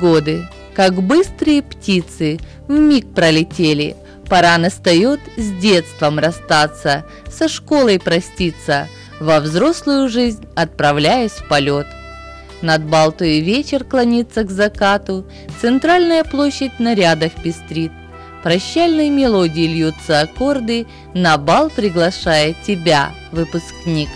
Годы, как быстрые птицы, в миг пролетели. Пора настает с детством расстаться, со школой проститься, во взрослую жизнь отправляясь в полет. Над Балтою вечер клонится к закату, Центральная площадь на рядах пестрит. Прощальной мелодии льются аккорды, На бал приглашает тебя, выпускник.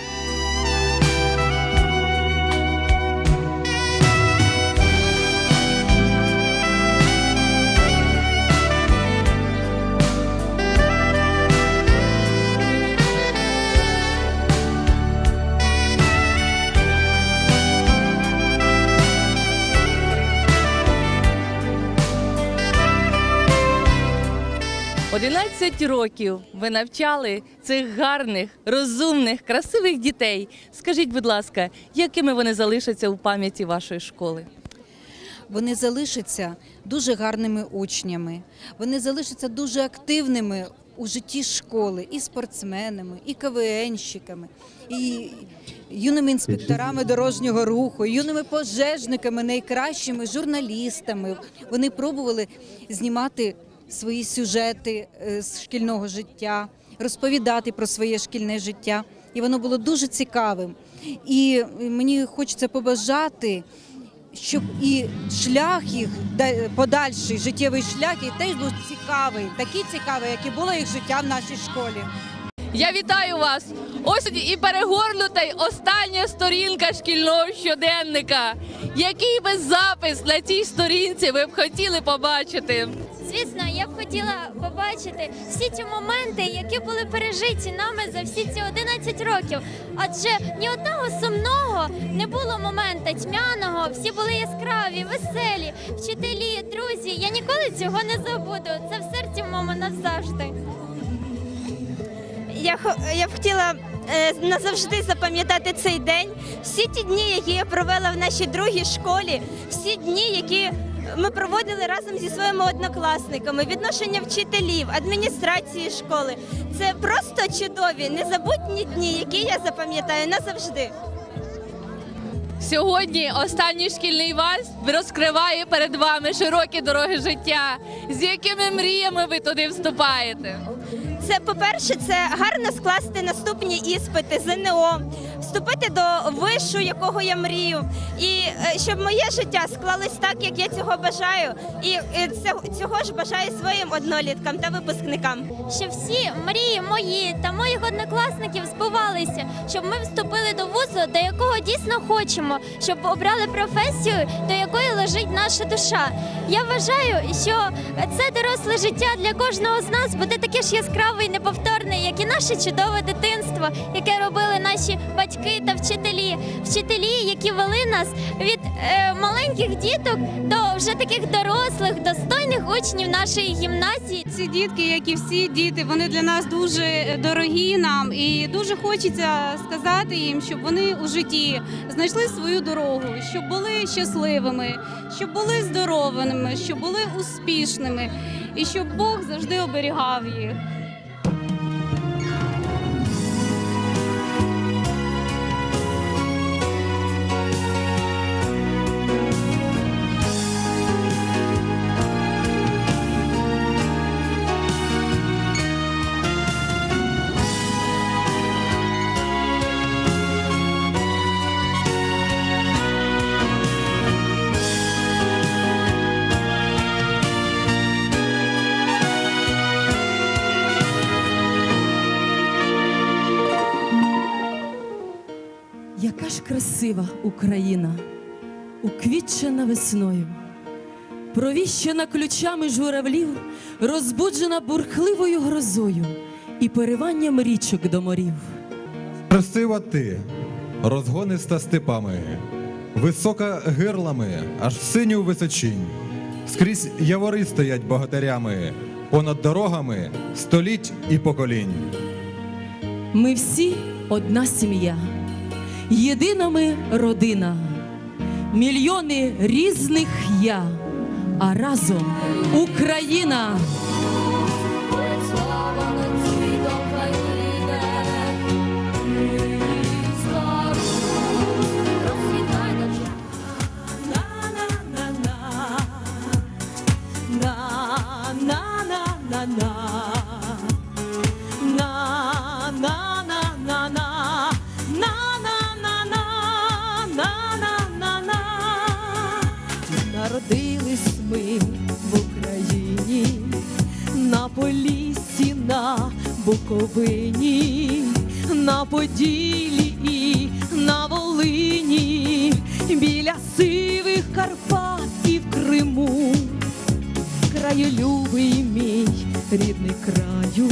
Років ви навчали цих гарних, розумних, красивих дітей. Скажіть, будь ласка, якими вони залишаться у пам'яті вашої школи? Вони залишаться дуже гарними учнями. Вони залишаться дуже активними у житті школи і спортсменами, і КВНщиками, і юними інспекторами дорожнього руху, юними пожежниками, найкращими журналістами. Вони пробували знімати свої сюжети е, з шкільного життя, розповідати про своє шкільне життя. І воно було дуже цікавим. І мені хочеться побажати, щоб і шлях їх, подальший життєвий шлях, і теж був цікавий, такий цікавий, як і було їх життя в нашій школі. Я вітаю вас! Ось і перегорнута остання сторінка шкільного щоденника. Який би запис на цій сторінці ви б хотіли побачити? Звісно, я б хотіла побачити всі ті моменти, які були пережиті нами за всі ці 11 років. Адже ні одного сумного не було момента тьмяного, всі були яскраві, веселі, вчителі, друзі. Я ніколи цього не забуду. Це в серці в моєму назавжди. Я, я б хотіла е, назавжди запам'ятати цей день. Всі ті дні, які я провела в нашій другій школі, всі дні, які ми проводили разом зі своїми однокласниками, відношення вчителів, адміністрації школи. Це просто чудові, незабутні дні, які я запам'ятаю назавжди. Сьогодні останній шкільний вальс розкриває перед вами широкі дороги життя. З якими мріями ви туди вступаєте? Це, по-перше, це гарно скласти наступні іспити ЗНО, вступити до вишу, якого я мрію, і е, щоб моє життя склалось так, як я цього бажаю, і е, цього ж бажаю своїм одноліткам та випускникам. Щоб всі мрії мої та моїх однокласників збувалися, щоб ми вступили до вузу, до якого дійсно хочемо, щоб обрали професію, до якої лежить наша душа. Я вважаю, що це доросле життя для кожного з нас буде таке ж яскраве і неповторне, як і наше чудове дитинство, яке робили наші батьки та вчителі, вчителі, які вели нас від е, маленьких діток до вже таких дорослих, достойних учнів нашої гімназії. Ці дітки, як і всі діти, вони для нас дуже дорогі нам, і дуже хочеться сказати їм, щоб вони у житті знайшли свою дорогу, щоб були щасливими, щоб були здоровими, щоб були успішними, і щоб Бог завжди оберігав їх. Україна, уквітчена весною, провіщена ключами журавлів, розбуджена бурхливою грозою і перериванням річок до морів. Красива ти, розгониста степами, висока гирлами, аж в синю височинь. Скрізь явори стоять богатирями, понад дорогами століть і поколінь. Ми всі одна сім'я, Єдина ми родина, мільйони різних я, а разом Україна. na na na Буковині, на Поділі і на Волині, біля сивих Карпат і в Криму. Краєлюбий мій рідний краю,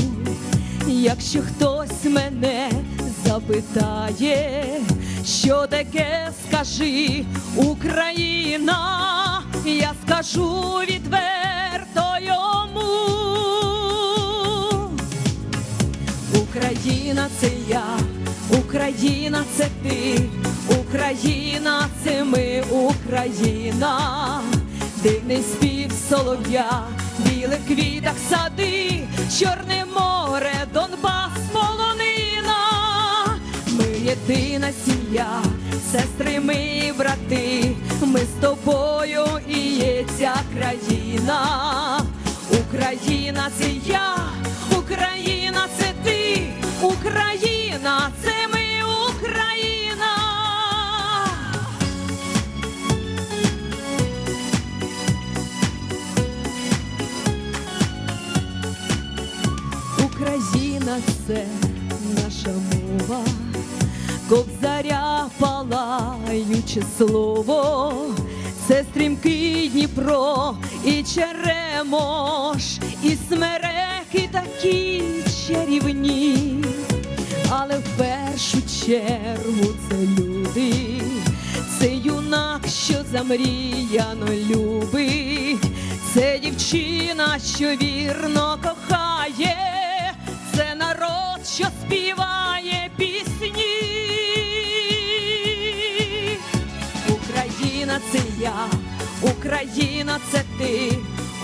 якщо хтось мене запитає, що таке скажи Україна, я скажу відверто Україна це я, Україна це ти, Україна це ми, Україна, дивний спів солов'я, білих квітах сади, Чорне море, Донбас, полонина. Ми єдина сім'я, сестри, ми брати, ми з тобою і є ця країна. Україна це я, Україна це ти, Україна це ми, Україна. Україна це наша мова, кобзаря палаюче слово, це стрімкий Дніпро і Черемош, і смереки такі чарівні, але в першу чергу це люди, це юнак, що замріяно любить, це дівчина, що вірно кохає, це народ, що співає пісні. Україна це я, Україна це ти,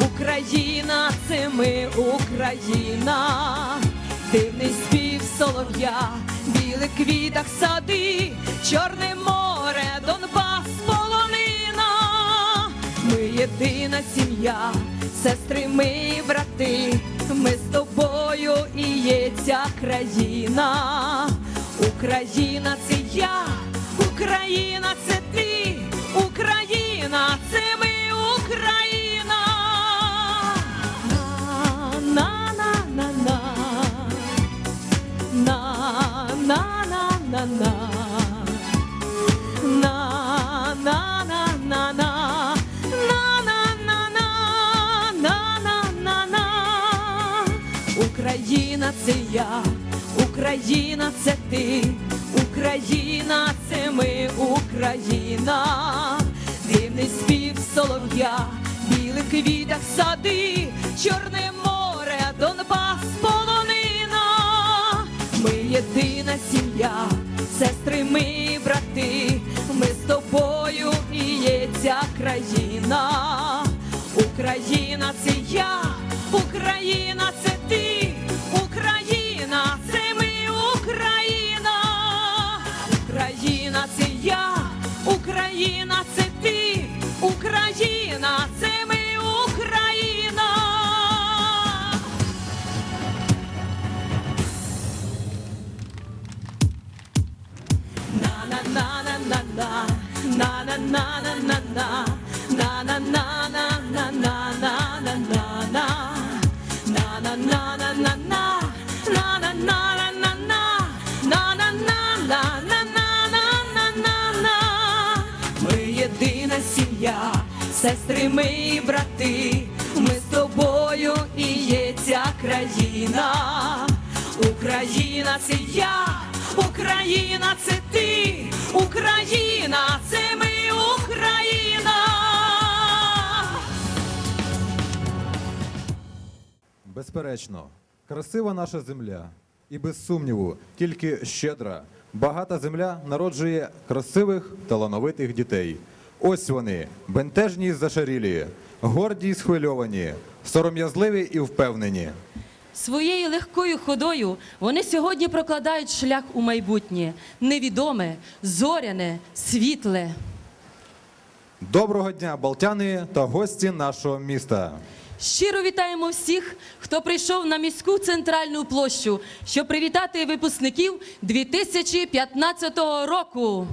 Україна це ми, Україна, дивний спів солов'я, білих квітах сади, Чорне море, Донбас, полонина. Ми єдина сім'я, сестри, ми і брати, ми з тобою і є ця країна. Україна це я, Україна це ти, Україна це ми, Україна. Україна це я, Україна це ти, Україна це ми, Україна, дивний спів солов'я, білих квітах сади, Чорне море, Донбас, сім'я, сестри, ми брати, ми з тобою і є ця країна. Україна це я, Україна це ти, Україна це ми, Україна, Україна це я, Україна це ти, Україна це Ми єдина сім'я, сестри, ми і брати, ми з тобою і є ця країна. Україна це я, Україна це ти, Україна це ми, Україна. Безперечно, красива наша земля. І без сумніву, тільки щедра, багата земля народжує красивих, талановитих дітей. Ось вони, бентежні й зашарілі, горді й схвильовані, сором'язливі і впевнені. Своєю легкою ходою вони сьогодні прокладають шлях у майбутнє, невідоме, зоряне, світле. Доброго дня, балтяни та гості нашого міста. Щиро вітаємо всіх, хто прийшов на міську центральну площу, щоб привітати випускників 2015 року.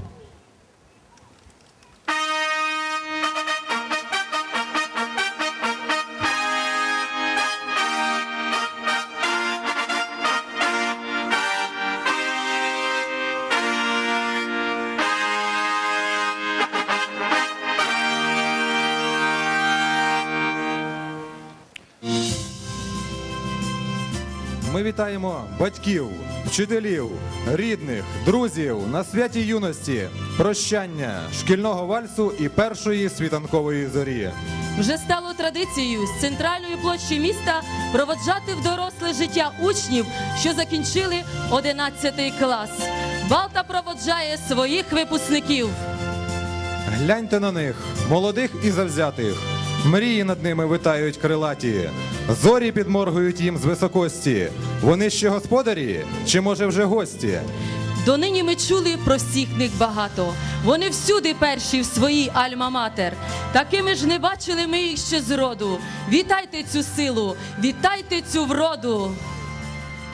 Вітаємо батьків, вчителів, рідних, друзів на святі юності, прощання, шкільного вальсу і першої світанкової зорі. Вже стало традицією з центральної площі міста проводжати в доросле життя учнів, що закінчили 11 клас. Балта проводжає своїх випускників. Гляньте на них, молодих і завзятих. Мрії над ними витають крилаті, зорі підморгують їм з високості. Вони ще господарі, чи може вже гості? Донині ми чули про всіх них багато. Вони всюди перші в своїй альма-матер. Такими ж не бачили ми їх ще зроду. Вітайте цю силу, вітайте цю вроду.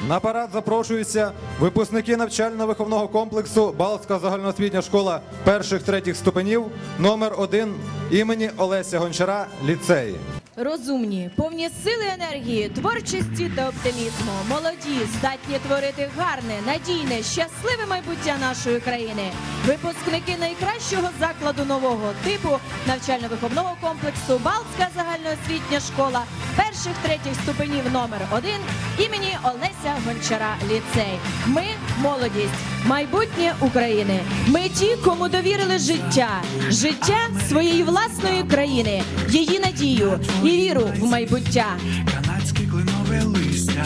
На парад запрошуються випускники навчально-виховного комплексу Балтська загальноосвітня школа перших третіх ступенів номер 1 імені Олеся Гончара ліцей. Розумні, повні сили енергії, творчості та оптимізму, молоді, здатні творити гарне, надійне, щасливе майбуття нашої країни. Випускники найкращого закладу нового типу навчально-виховного комплексу Балтська загальноосвітня школа перших третіх ступенів номер 1 імені Олеся Гончара ліцей. Ми молодість, майбутнє України. Ми ті, кому довірили життя, життя своєї власної країни, її надію віру в майбуття. Канадське кленове листя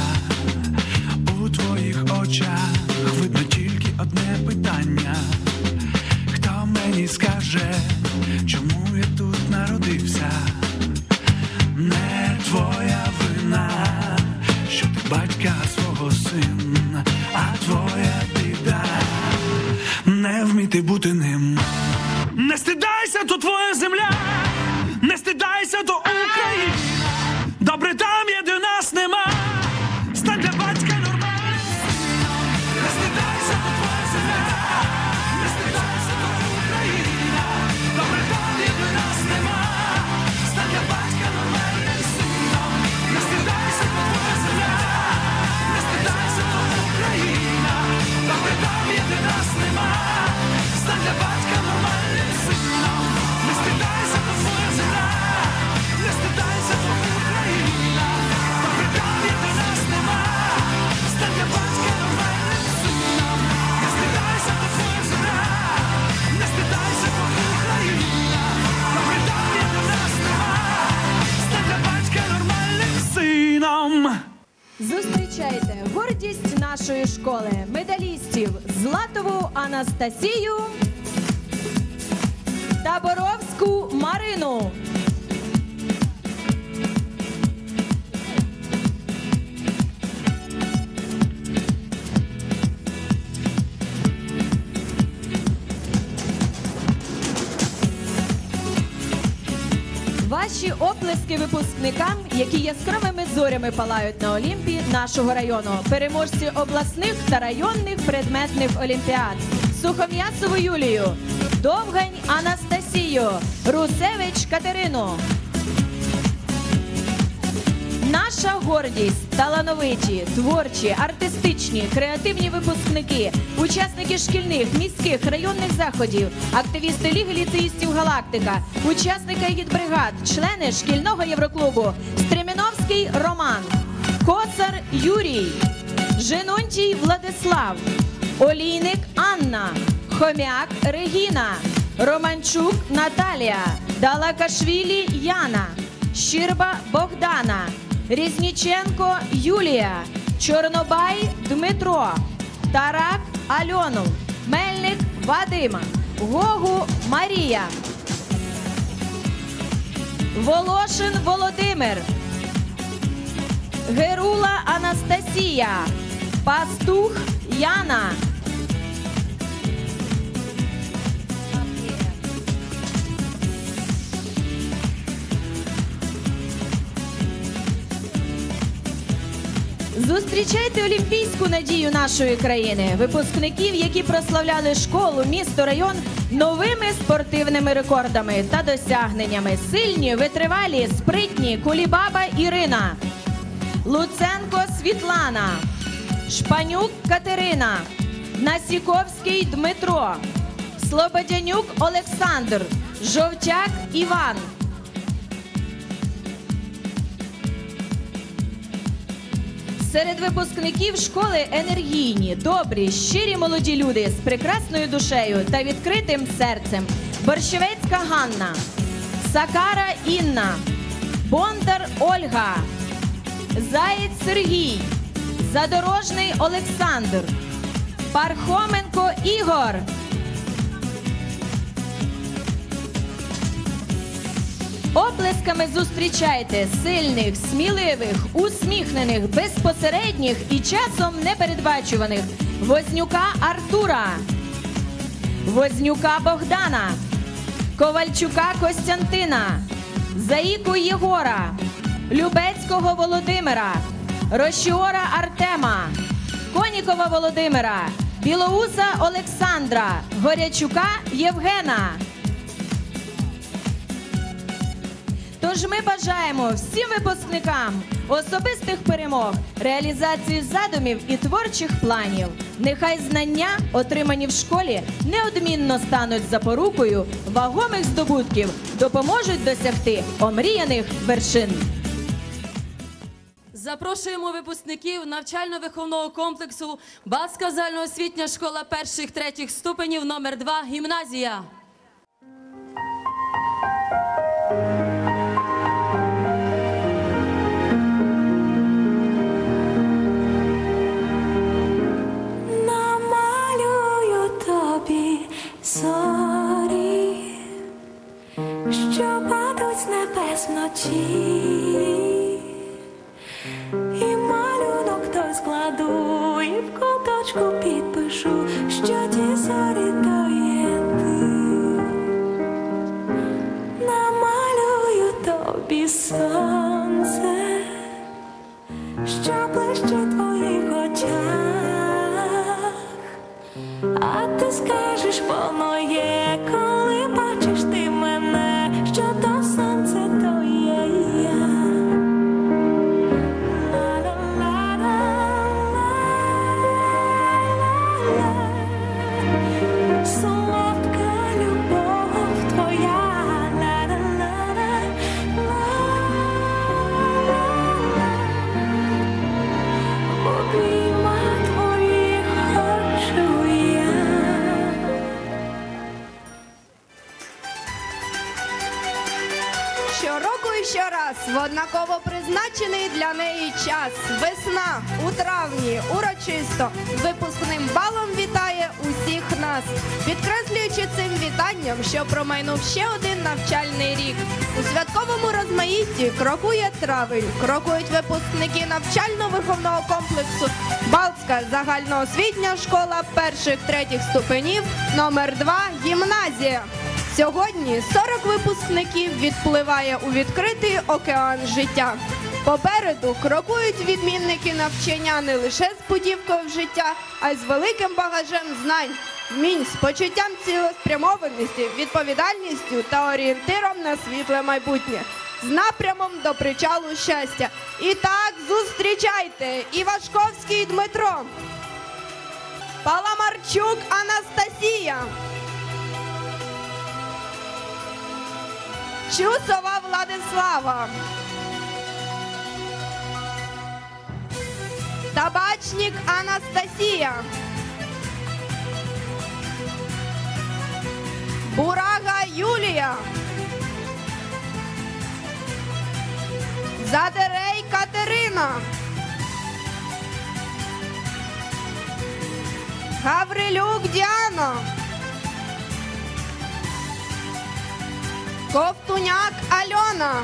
палають на Олімпі нашого району, переможці обласних та районних предметних олімпіад, Сухом'ясову Юлію, Довгань Анастасію, Русевич Катерину. Наша гордість, талановиті, творчі, артистичні, креативні випускники, учасники шкільних, міських, районних заходів, активісти Ліги ліцеїстів Галактика, учасники агітбригад, члени шкільного євроклубу, Стреміновський Роман, Коцар Юрій, Женонтій Владислав, Олійник Анна, Хомяк Регіна, Романчук Наталія, Далакашвілі Яна, Щирба Богдана, Різніченко Юлія, Чорнобай Дмитро, Тарак Альону, Мельник Вадима, Гогу Марія, Волошин Володимир, Герула Анастасія, Пастух Яна. Зустрічайте олімпійську надію нашої країни, випускників, які прославляли школу, місто, район новими спортивними рекордами та досягненнями. Сильні, витривалі, спритні, Кулібаба Ірина, Луценко Світлана, Шпанюк Катерина, Насіковський Дмитро, Слободянюк Олександр, Жовчак Іван. Серед випускників школи енергійні, добрі, щирі молоді люди з прекрасною душею та відкритим серцем. Борщевецька Ганна, Сакара Інна, Бондар Ольга, Заєць Сергій, Задорожний Олександр, Пархоменко Ігор. Оплесками зустрічайте сильних, сміливих, усміхнених, безпосередніх і часом непередбачуваних Вознюка Артура, Вознюка Богдана, Ковальчука Костянтина, Заїку Єгора, Любецького Володимира, Рощіора Артема, Конікова Володимира, Білоуса Олександра, Горячука Євгена. Тож ми бажаємо всім випускникам особистих перемог, реалізації задумів і творчих планів. Нехай знання, отримані в школі, неодмінно стануть запорукою вагомих здобутків, допоможуть досягти омріяних вершин. Запрошуємо випускників навчально-виховного комплексу Баска загальноосвітня школа перших третіх ступенів номер 2 гімназія. Намалюю тобі зорі, що падуть з небес вночі, складу, і в куточку підпишу, що ті зорі то є ти. Намалюю тобі сонце що в твоїх очах, а ти скажеш, воно є, однаково призначений для неї час. Весна у травні урочисто випускним балом вітає усіх нас, підкреслюючи цим вітанням, що промайнув ще один навчальний рік. У святковому розмаїтті крокує травень, крокують випускники навчально-виховного комплексу Балтська загальноосвітня школа перших третіх ступенів номер 2 гімназія. Сьогодні 40 випускників відпливає у відкритий океан життя. Попереду крокують відмінники навчання не лише з путівкою в життя, а й з великим багажем знань, вмінь, з почуттям цілеспрямованості, відповідальністю та орієнтиром на світле майбутнє, з напрямом до причалу щастя. І так зустрічайте Івашковський Дмитро, Паламарчук Анастасія. Чусова Владислава. Табачник Анастасія. Бурага Юлія. Задерей Катерина. Гаврилюк Діана. Ковтуняк Альона.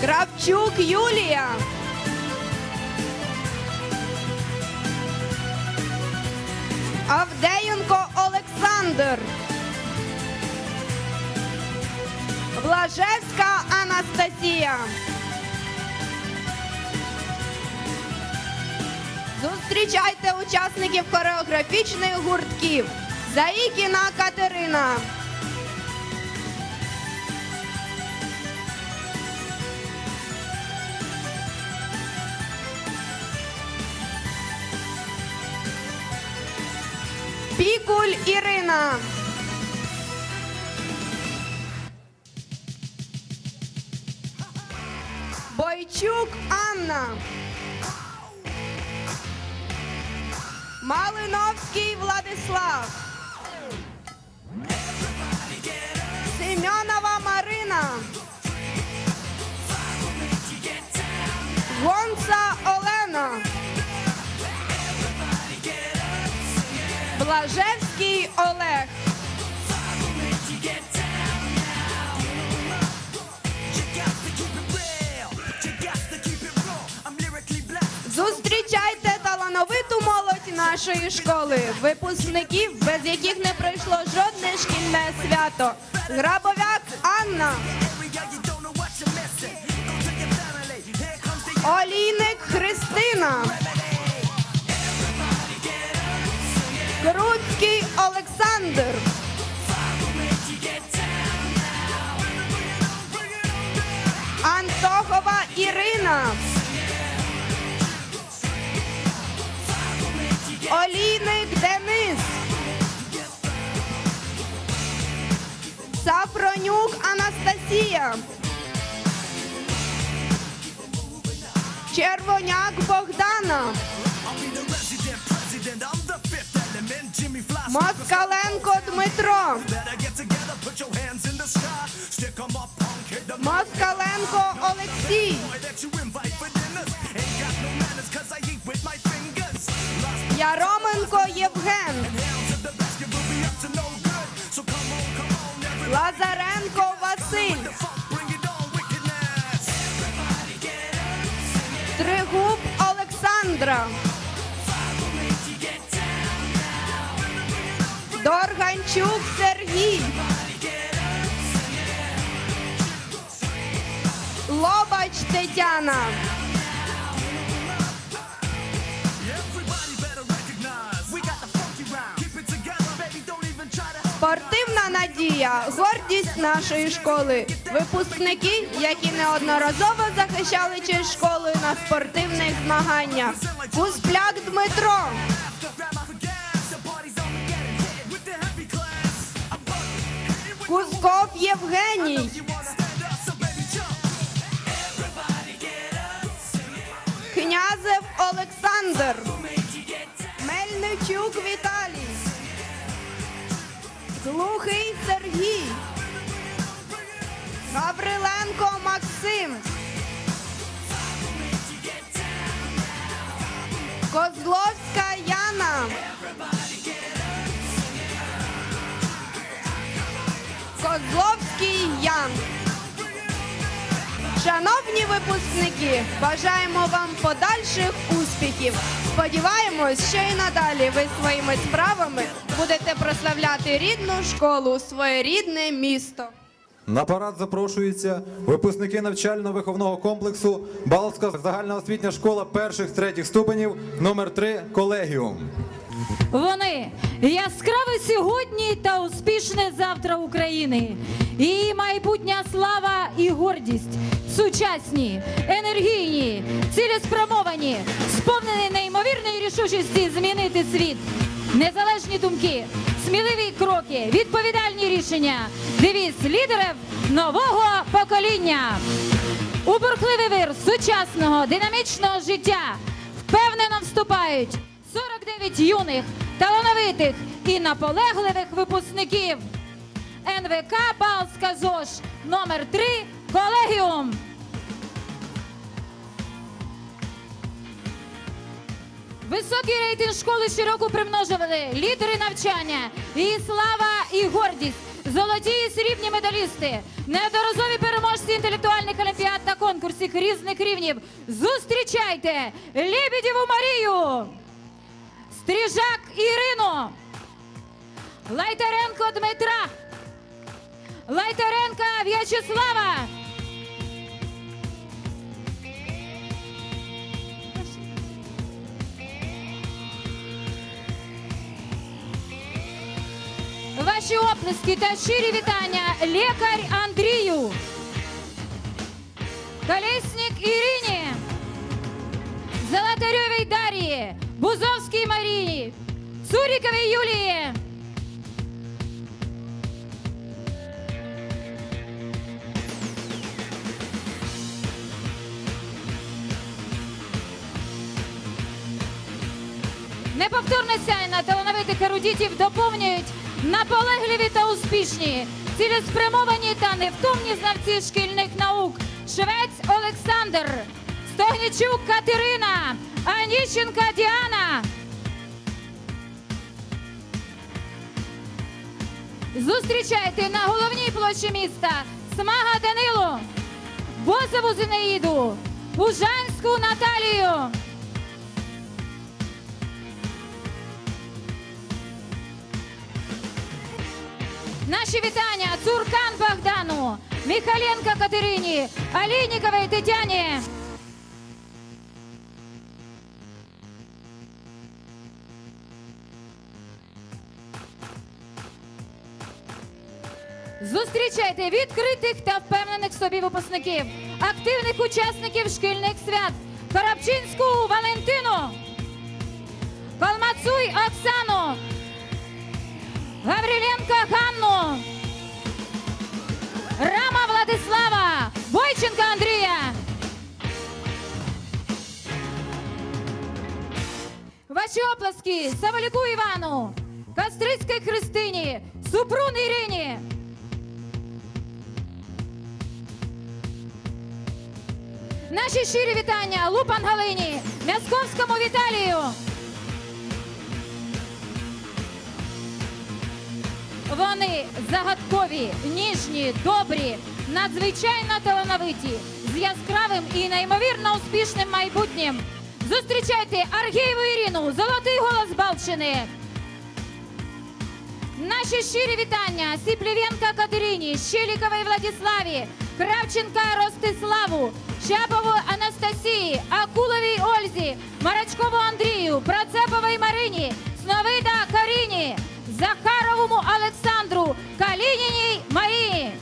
Кравчук Юлія. Авдеєнко Олександр. Блажевська Анастасія. Зустрічайте учасників хореографічних гуртків. Заїкіна Катерина. Пікуль Ірина. Бойчук Анна. Малиновський Владислав. Семенова Марина. Гонца Олена. Блажевський Олег. Талановиту молодь нашої школи, випускників, без яких не пройшло жодне шкільне свято. Грабовяк Анна. Олійник Христина. Круцький Олександр. Антохова Ірина. Олійник Денис. Сафронюк Анастасія. Червоняк Богдана. Москаленко Дмитро. Москаленко Олексій. Яроменко Євген. Лазаренко Василь. Тригуб Олександра. Дорганчук Сергій. Лобач Тетяна. Спортивна надія, гордість нашої школи. Випускники, які неодноразово захищали честь школи на спортивних змаганнях. Кузпляк Дмитро. Кусков Євгеній. Князев Олександр. Мельничук Віталій. Глухий Сергій. Гавриленко Максим. Козловська Яна. Козловський Ян. Шановні випускники, бажаємо вам подальших успіхів. Сподіваємось, що і надалі ви своїми справами будете прославляти рідну школу, своє рідне місто. На парад запрошуються випускники навчально-виховного комплексу Балтська загальноосвітня школа перших третіх ступенів номер 3 колегіум. Вони яскраве сьогодні та успішне завтра України. Її майбутня слава і гордість. Сучасні, енергійні, цілеспрямовані, сповнені неймовірної рішучості змінити світ. Незалежні думки, сміливі кроки, відповідальні рішення. Девіз лідерів нового покоління. У вир сучасного динамічного життя впевнено вступають 49 юних, талановитих і наполегливих випускників. НВК Балтська ЗОЖ номер 3 Колегіум. Високий рейтинг школи щороку примножували лідери навчання, її слава і гордість, золоті і срібні медалісти, неодноразові переможці інтелектуальних олімпіад та конкурсів різних рівнів. Зустрічайте Лебедєву Марію, Дріжак Ірину, Лайтеренко Дмитра, Лайтеренко В'ячеслава. Ваші оплески та щирі вітання лікар Андрію, Колесник Ірині, Золотарьовій Дарії. Бузовській Марії, Цуріковій Юлії. Неповторне сяйна талановитих ерудітів доповнюють наполегливі та успішні, цілеспрямовані та невтомні знавці шкільних наук. Швець Олександр, Стогнічук Катерина, Аніщенка Діана. Зустрічайте на головній площі міста Смага Данилу, Бозову Зинаїду, Бужанську Наталію. Наші вітання Цуркан Богдану, Михаленко Катерині, Алініковій Тетяні. Зустрічайте відкритих та впевнених собі випускників, активних учасників шкільних свят, Коробчинську Валентину, Колмацуй Оксану, Гавриленко Ганну, Рама Владислава, Бойченка Андрія. Ваші оплески Савалюку Івану, Кастрицькій Христині, Супрун Ірині. Наші щирі вітання Лупан Галині, Мясковському Віталію. Вони загадкові, ніжні, добрі, надзвичайно талановиті, з яскравим і неймовірно успішним майбутнім. Зустрічайте Аргієву Ірину, золотий голос Балчини. Наші щирі вітання Сіплівенка Катерині, Щеліковій Владиславі, Кравченка Ростиславу, Чапову Анастасії, Акуловій Ользі, Марачкову Андрію, Процеповій Марині, Сновида Каріні, Захаровому Олександру, Калініній Марії.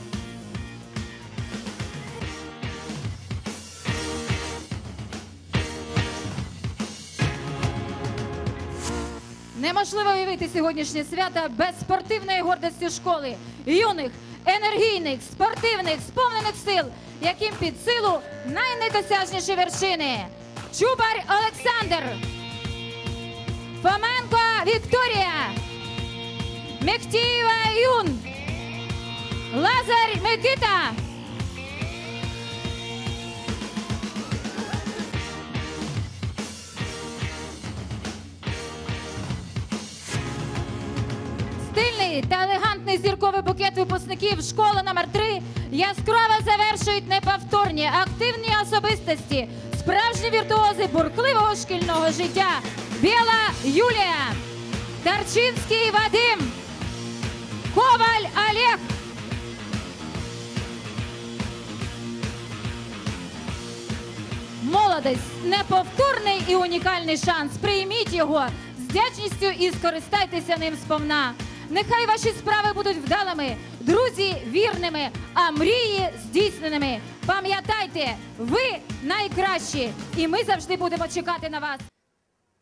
Неможливо уявити сьогоднішнє свято без спортивної гордості школи, юних, енергійних, спортивних, сповнених сил, яким під силу найнедосяжніші вершини. Чубар Олександр, Фоменко Вікторія, Мехтієва Юн, Лазар Микита. Та елегантний зірковий букет випускників школи номер 3 яскраво завершують неповторні активні особистості, справжні віртуози бурхливого шкільного життя. Біла Юлія, Тарчинський Вадим, Коваль Олег. Молодость неповторний і унікальний шанс. Прийміть його з вдячністю і скористайтеся ним сповна. Нехай ваші справи будуть вдалими, друзі вірними, а мрії здійсненими. Пам'ятайте, ви найкращі, і ми завжди будемо чекати на вас.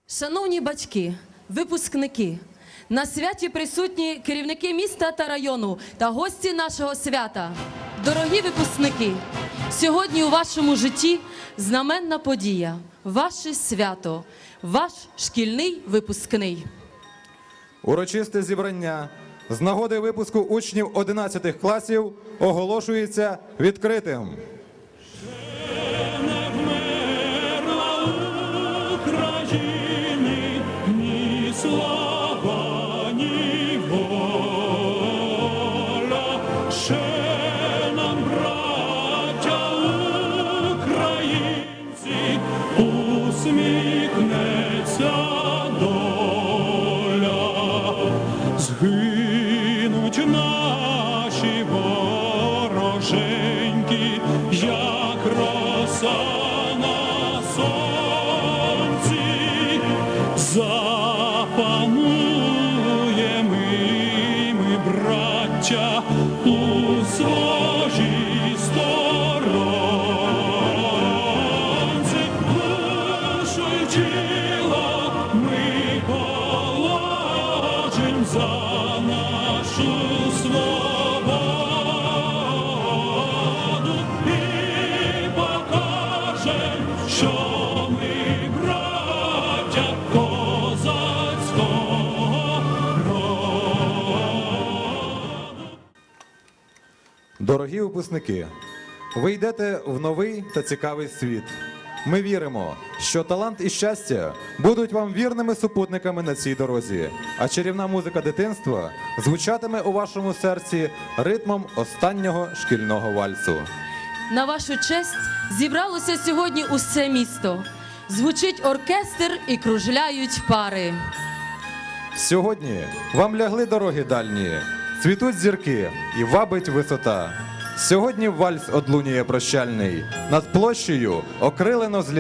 Шановні батьки, випускники, на святі присутні керівники міста та району та гості нашого свята. Дорогі випускники, сьогодні у вашому житті знаменна подія, ваше свято, ваш шкільний випускний. Урочисте зібрання з нагоди випуску учнів 11 класів оголошується відкритим. України ні слава, Дорогі випускники, ви йдете в новий та цікавий світ. Ми віримо, що талант і щастя будуть вам вірними супутниками на цій дорозі, а чарівна музика дитинства звучатиме у вашому серці ритмом останнього шкільного вальсу. На вашу честь зібралося сьогодні усе місто. Звучить оркестр і кружляють пари. Сьогодні вам лягли дороги дальні, цвітуть зірки і вабить висота. Сьогодні вальс одлунює прощальний, над площею окрилено з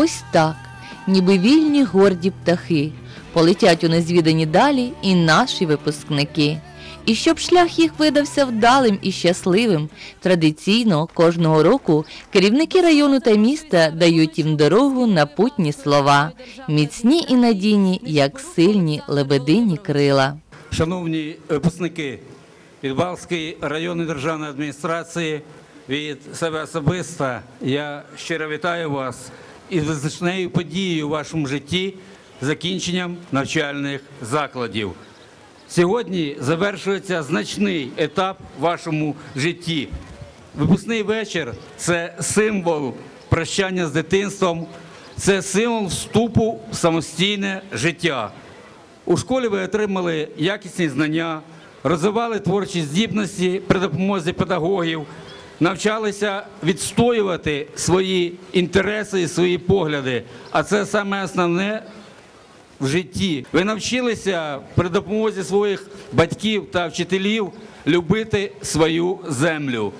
Ось так, ніби вільні горді птахи, полетять у незвідані далі і наші випускники. І щоб шлях їх видався вдалим і щасливим, традиційно кожного року керівники району та міста дають їм дорогу на путні слова, міцні і надійні, як сильні лебедині крила. Шановні випускники від Балської районної державної адміністрації, від себе особисто я щиро вітаю вас із визначною подією у вашому житті закінченням навчальних закладів. Сьогодні завершується значний етап в вашому житті. Випускний вечір це символ прощання з дитинством, це символ вступу в самостійне життя. У школі ви отримали якісні знання, розвивали творчі здібності при допомозі педагогів, навчалися відстоювати свої інтереси і свої погляди. А це саме основне в житті. Ви навчилися при допомозі своїх батьків та вчителів любити свою землю.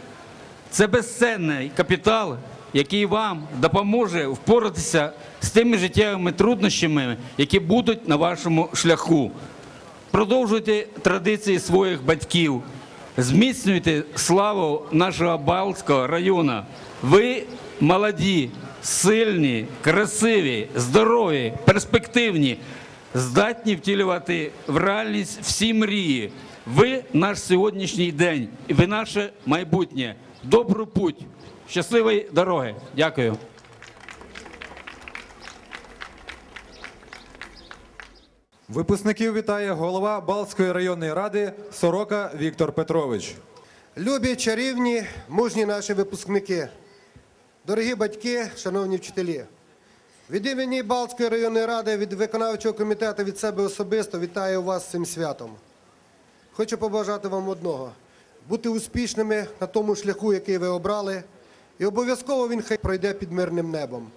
Це безцінний капітал, який вам допоможе впоратися з тими життєвими труднощами, які будуть на вашому шляху. Продовжуйте традиції своїх батьків, зміцнюйте славу нашого Балтського району. Ви молоді, сильні, красиві, здорові, перспективні, здатні втілювати в реальність всі мрії. Ви наш сьогоднішній день, і ви наше майбутнє. Добру путь, щасливої дороги. Дякую. Випускників вітає голова Балтської районної ради Сорока Віктор Петрович. Любі, чарівні, мужні наші випускники, дорогі батьки, шановні вчителі. Від імені Балтської районної ради, від виконавчого комітету, від себе особисто вітаю вас з цим святом. Хочу побажати вам одного бути успішними на тому шляху, який ви обрали, і обов'язково він хай пройде під мирним небом.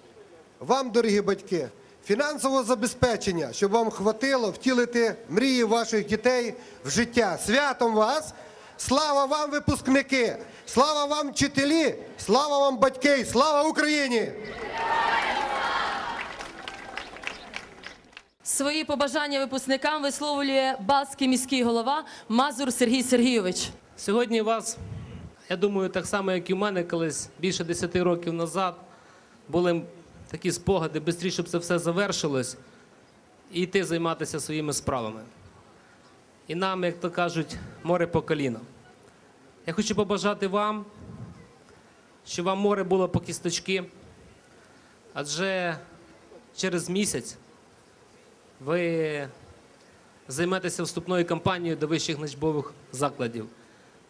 Вам, дорогі батьки, фінансового забезпечення, щоб вам хватило втілити мрії ваших дітей в життя. Святом вас! Слава вам, випускники! Слава вам, вчителі! Слава вам, батьки! Слава Україні! Свої побажання випускникам висловлює Балтський міський голова Мазур Сергій Сергійович. Сьогодні вас, я думаю, так само, як і в мене колись більше 10 років назад, були такі спогади, швидше, щоб це все завершилось, і йти займатися своїми справами. І нам, як то кажуть, море по коліна. Я хочу побажати вам, щоб вам море було по кісточки, адже через місяць ви займетеся вступною кампанією до вищих навчальних закладів.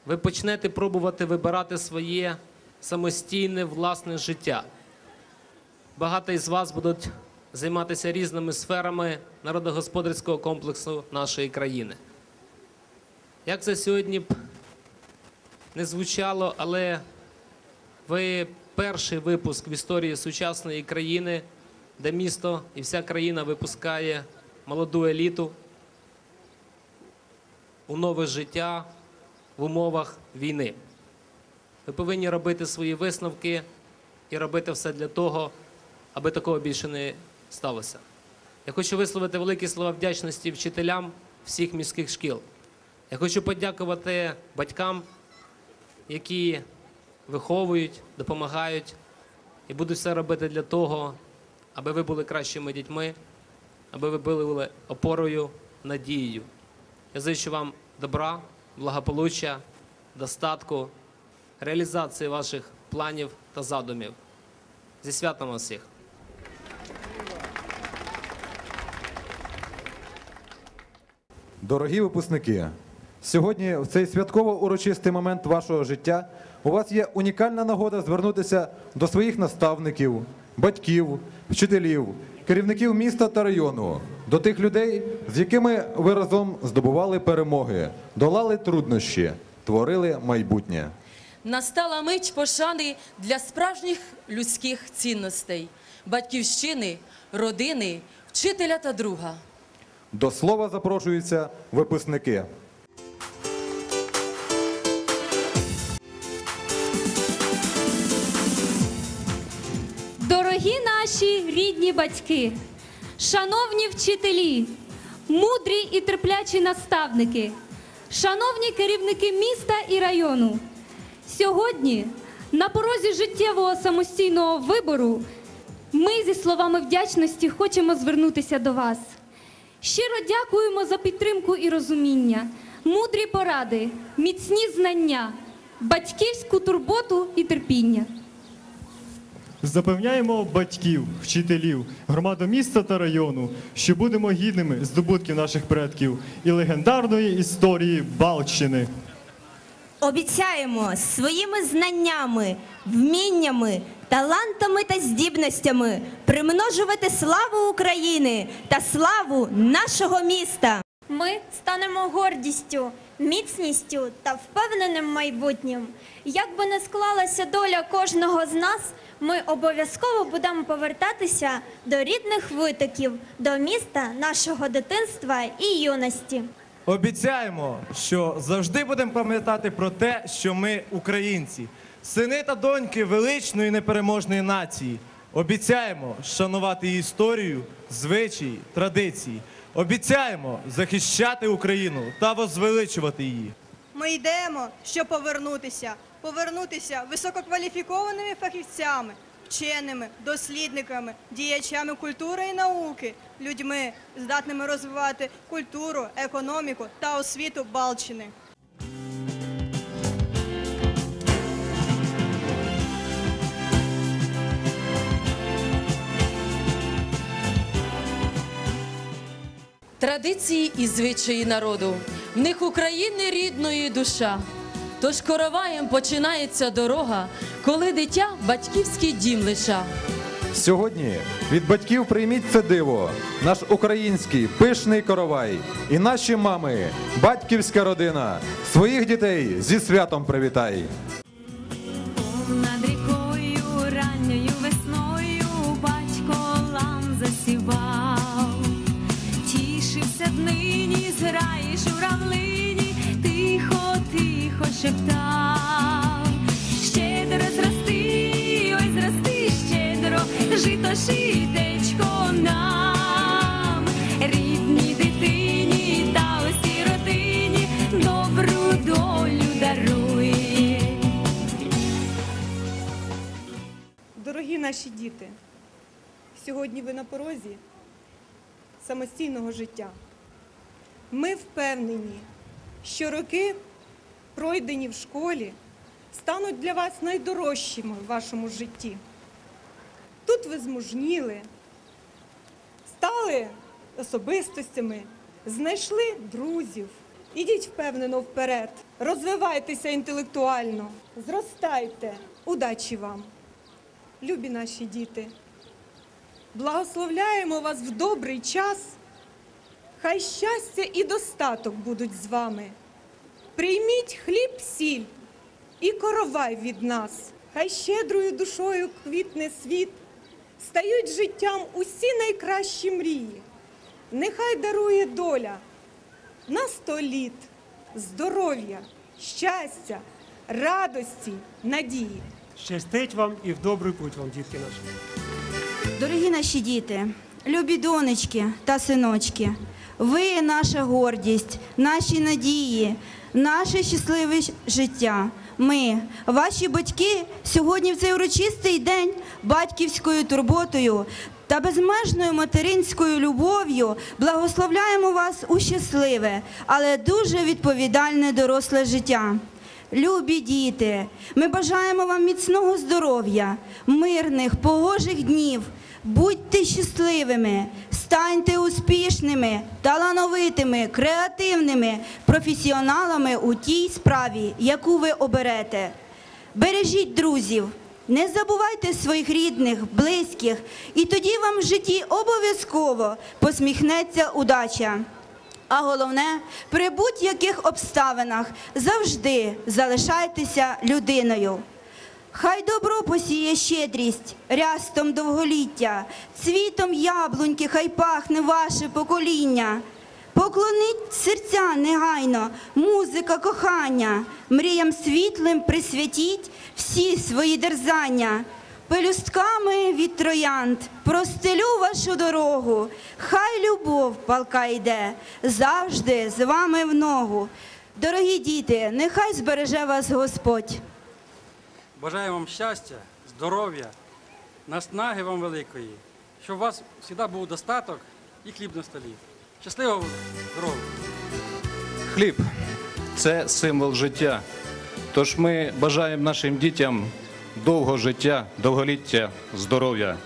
Ви почнете пробувати вибирати своє самостійне власне життя. Багато із вас будуть займатися різними сферами народогосподарського комплексу нашої країни. Як це сьогодні б не звучало, але ви перший випуск в історії сучасної країни, де місто і вся країна випускає молоду еліту у нове життя в умовах війни. Ви повинні робити свої висновки і робити все для того, аби такого більше не сталося. Я хочу висловити великі слова вдячності вчителям всіх міських шкіл. Я хочу подякувати батькам, які виховують, допомагають і будуть все робити для того, аби ви були кращими дітьми, аби ви були опорою, надією. Я зичу вам добра, благополуччя, достатку, реалізації ваших планів та задумів. Зі святом вас всіх! Дорогі випускники, сьогодні, в цей святково-урочистий момент вашого життя, у вас є унікальна нагода звернутися до своїх наставників, батьків, вчителів, керівників міста та району, до тих людей, з якими ви разом здобували перемоги, долали труднощі, творили майбутнє. Настала мить пошани для справжніх людських цінностей, батьківщини, родини, вчителя та друга. До слова запрошуються випускники. Дорогі наші рідні батьки, шановні вчителі, мудрі і терплячі наставники, шановні керівники міста і району. Сьогодні на порозі життєвого самостійного вибору ми зі словами вдячності хочемо звернутися до вас. Щиро дякуємо за підтримку і розуміння, мудрі поради, міцні знання, батьківську турботу і терпіння. Запевняємо батьків, вчителів, громаду міста та району, що будемо гідними здобутків наших предків і легендарної історії Балтщини. Обіцяємо своїми знаннями, вміннями, талантами та здібностями примножувати славу України та славу нашого міста. Ми станемо гордістю міцністю та впевненим майбутнім. Як би не склалася доля кожного з нас, ми обов'язково будемо повертатися до рідних витоків, до міста нашого дитинства і юності. Обіцяємо, що завжди будемо пам'ятати про те, що ми українці, сини та доньки величної непереможної нації. Обіцяємо шанувати історію, звичаї, традиції. Обіцяємо захищати Україну та возвеличувати її. Ми йдемо, щоб повернутися, повернутися висококваліфікованими фахівцями, вченими, дослідниками, діячами культури і науки, людьми, здатними розвивати культуру, економіку та освіту Балчини. Традиції і звичаї народу. В них України рідної душа. Тож короваєм починається дорога, коли дитя батьківський дім лиша. Сьогодні від батьків прийміть це диво, наш український пишний коровай і наші мами, батьківська родина, своїх дітей зі святом привітай. Зграї журавлині, тихо, тихо шептав. Щедро зрости, ой, зрости щедро, жито житечко нам, рідній дитині та усій родині добру долю даруй. Дорогі наші діти, сьогодні ви на порозі самостійного життя. Ми впевнені, що роки, пройдені в школі, стануть для вас найдорожчими в вашому житті. Тут ви змужніли, стали особистостями, знайшли друзів. Ідіть впевнено вперед, розвивайтеся інтелектуально, зростайте. Удачі вам! Любі наші діти, благословляємо вас в добрий час. Хай щастя і достаток будуть з вами. Прийміть хліб, сіль і коровай від нас. Хай щедрою душою квітне світ, стають життям усі найкращі мрії. Нехай дарує доля на сто літ, здоров'я, щастя, радості, надії. Щастить вам і в добрий путь вам, дітки наші. Дорогі наші діти, любі донечки та синочки, ви наша гордість, наші надії, наше щасливе життя. Ми, ваші батьки, сьогодні в цей урочистий день батьківською турботою та безмежною материнською любов'ю благословляємо вас у щасливе, але дуже відповідальне доросле життя. Любі діти, ми бажаємо вам міцного здоров'я, мирних, погожих днів. Будьте щасливими, станьте успішними, талановитими, креативними професіоналами у тій справі, яку ви оберете. Бережіть друзів, не забувайте своїх рідних, близьких, і тоді вам в житті обов'язково посміхнеться удача. А головне, при будь-яких обставинах завжди залишайтеся людиною. Хай добро посіє щедрість, рястом довголіття, цвітом яблуньки, хай пахне ваше покоління. Поклонить серця негайно, музика кохання, мріям світлим присвятіть всі свої дерзання. Пелюстками від троянд простелю вашу дорогу, хай любов палка йде, завжди з вами в ногу. Дорогі діти, нехай збереже вас Господь. Бажаю вам щастя, здоров'я, наснаги вам великої, щоб у вас завжди був достаток і хліб на столі. Щасливого здоров'я! Хліб це символ життя. Тож ми бажаємо нашим дітям довго життя, довголіття, здоров'я.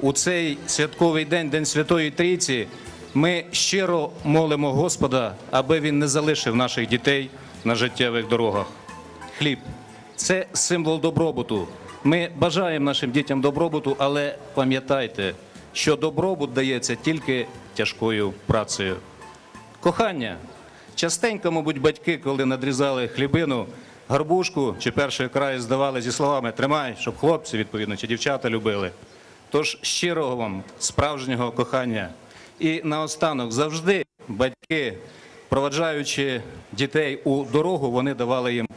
У цей святковий день, День Святої Трійці, ми щиро молимо Господа, аби Він не залишив наших дітей на життєвих дорогах. Хліб це символ добробуту. Ми бажаємо нашим дітям добробуту, але пам'ятайте, що добробут дається тільки тяжкою працею. Кохання Частенько, мабуть, батьки, коли надрізали хлібину, гарбушку чи перший край здавали зі словами Тримай, щоб хлопці, відповідно, чи дівчата любили. Тож щирого вам справжнього кохання. І наостанок завжди батьки, проваджаючи дітей у дорогу, вони давали їм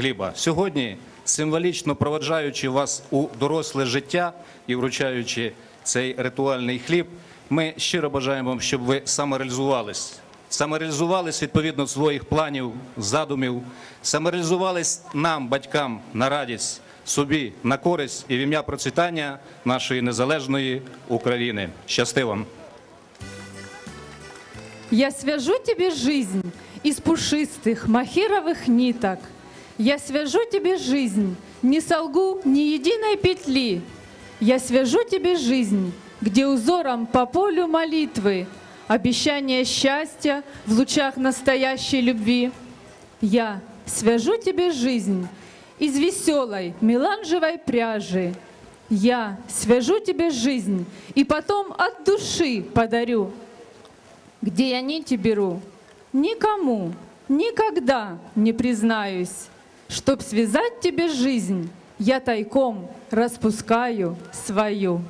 хліба. Сьогодні, символічно проваджаючи вас у доросле життя і вручаючи цей ритуальний хліб, ми щиро бажаємо вам, щоб ви самореалізувались. Самореалізувались відповідно своїх планів, задумів, самореалізувались нам, батькам, на радість собі, на користь і в ім'я процвітання нашої незалежної України. Щасти вам! Я свяжу тебе жизнь из пушистых махировых ниток. Я свяжу тебе жизнь, не солгу ни единой петли. Я свяжу тебе жизнь, где узором по полю молитвы обещание счастья в лучах настоящей любви. Я свяжу тебе жизнь из веселой меланжевой пряжи. Я свяжу тебе жизнь и потом от души подарю где я нити беру, никому никогда не признаюсь. Чтоб связать тебе жизнь, я тайком распускаю свою.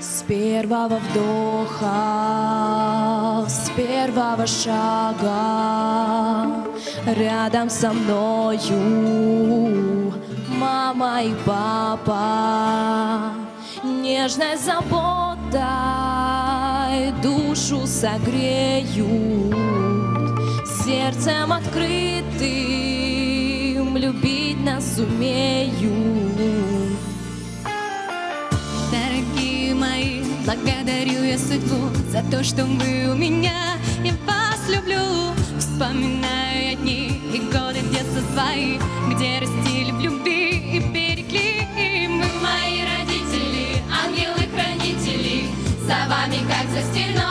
С первого вдоха, с первого шага Рядом со мною. Мама и папа. Нежной заботой душу согреют. Сердцем открытым любить нас умеют. Дорогие мои, благодарю я судьбу за то, что вы у меня. Я вас люблю, вспоминаю я дни и годы детства свои, где растили в любви и берегли мы. Мои родители, ангелы-хранители, за вами, как за стеной,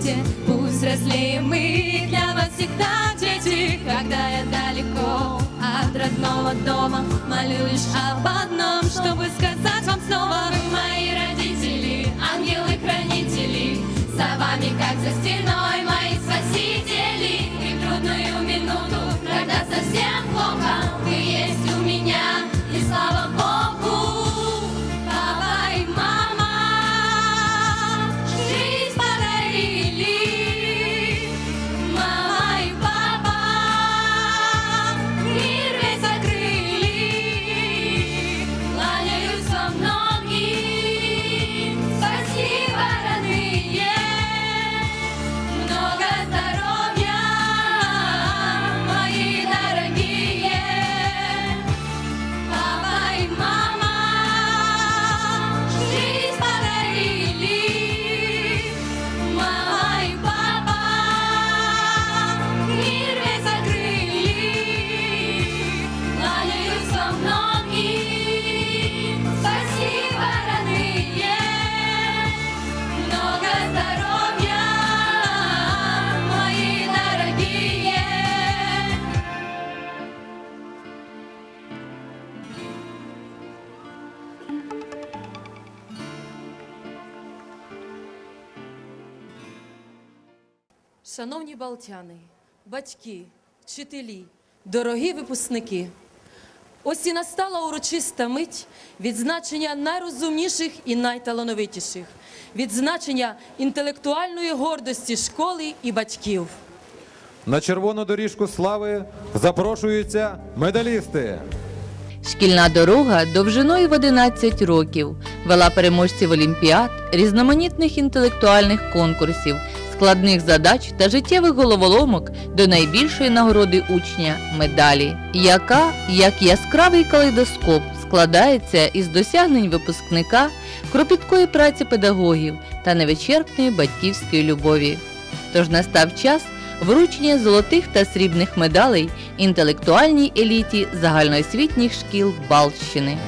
свете Пусть взрослеем мы. Для вас всегда дети Когда я далеко от родного дома. Молю лишь об одном, чтобы сказать вам снова. Вы мои родители, ангелы-хранители, за вами, как за стеной, мои спасители. И в трудную минуту, когда совсем плохо, Шановні балтяни, батьки, вчителі, дорогі випускники, ось і настала урочиста мить відзначення найрозумніших і найталановитіших, відзначення інтелектуальної гордості школи і батьків. На червону доріжку слави запрошуються медалісти. Шкільна дорога довжиною в 11 років вела переможців олімпіад, різноманітних інтелектуальних конкурсів, складних задач та життєвих головоломок до найбільшої нагороди учня медалі, яка, як яскравий калейдоскоп, складається із досягнень випускника, кропіткої праці педагогів та невичерпної батьківської любові. Тож настав час вручення золотих та срібних медалей інтелектуальній еліті загальноосвітніх шкіл Балтщини.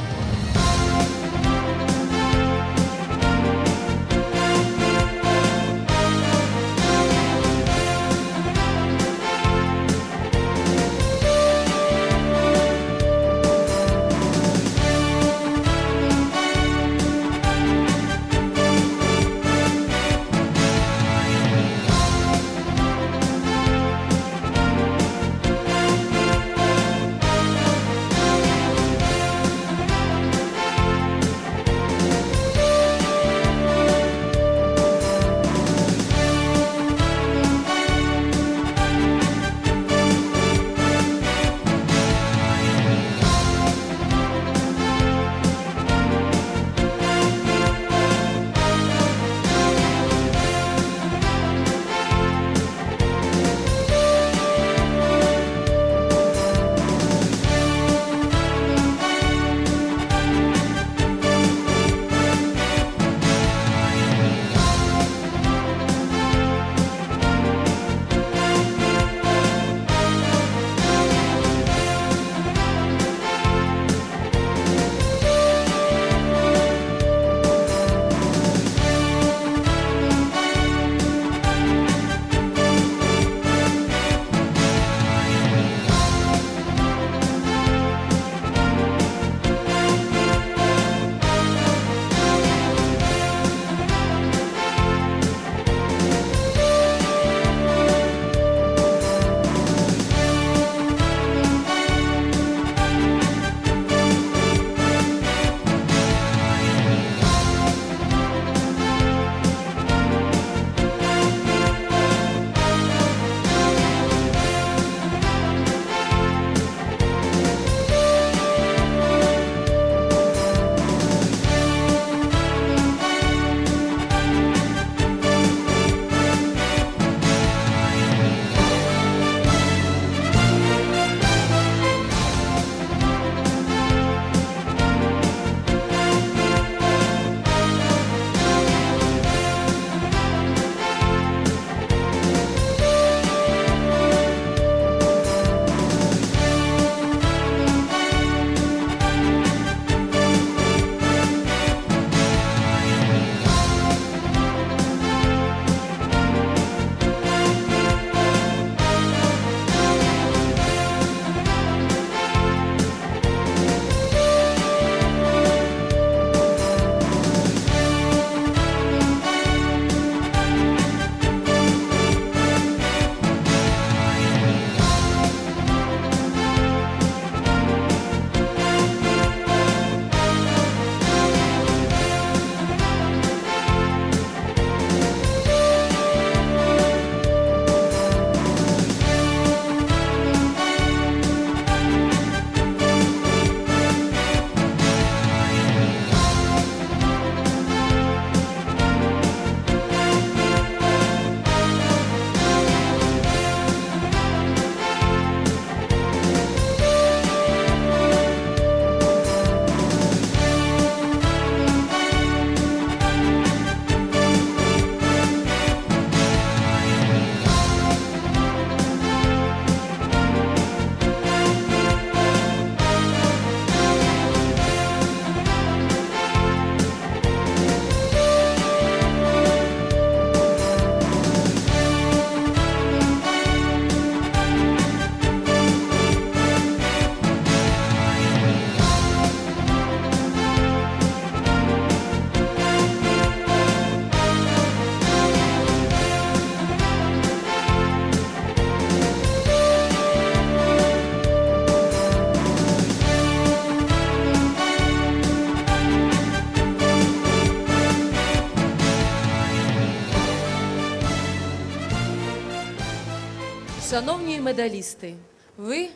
Медалісти. Ви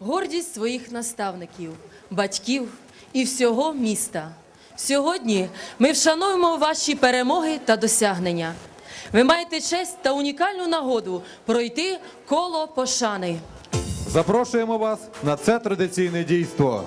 гордість своїх наставників, батьків і всього міста. Сьогодні ми вшануємо ваші перемоги та досягнення. Ви маєте честь та унікальну нагоду пройти коло пошани. Запрошуємо вас на це традиційне дійство.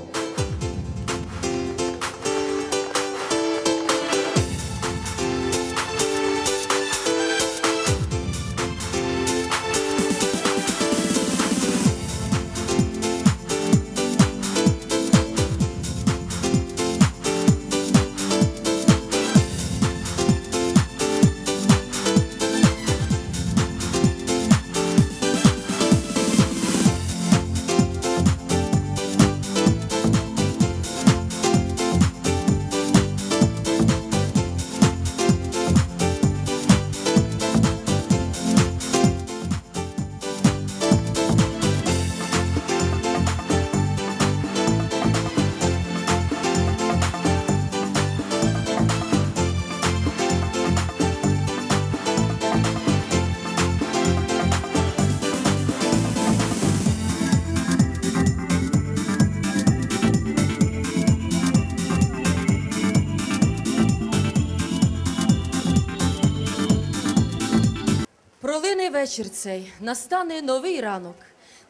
Вечір цей, настане новий ранок.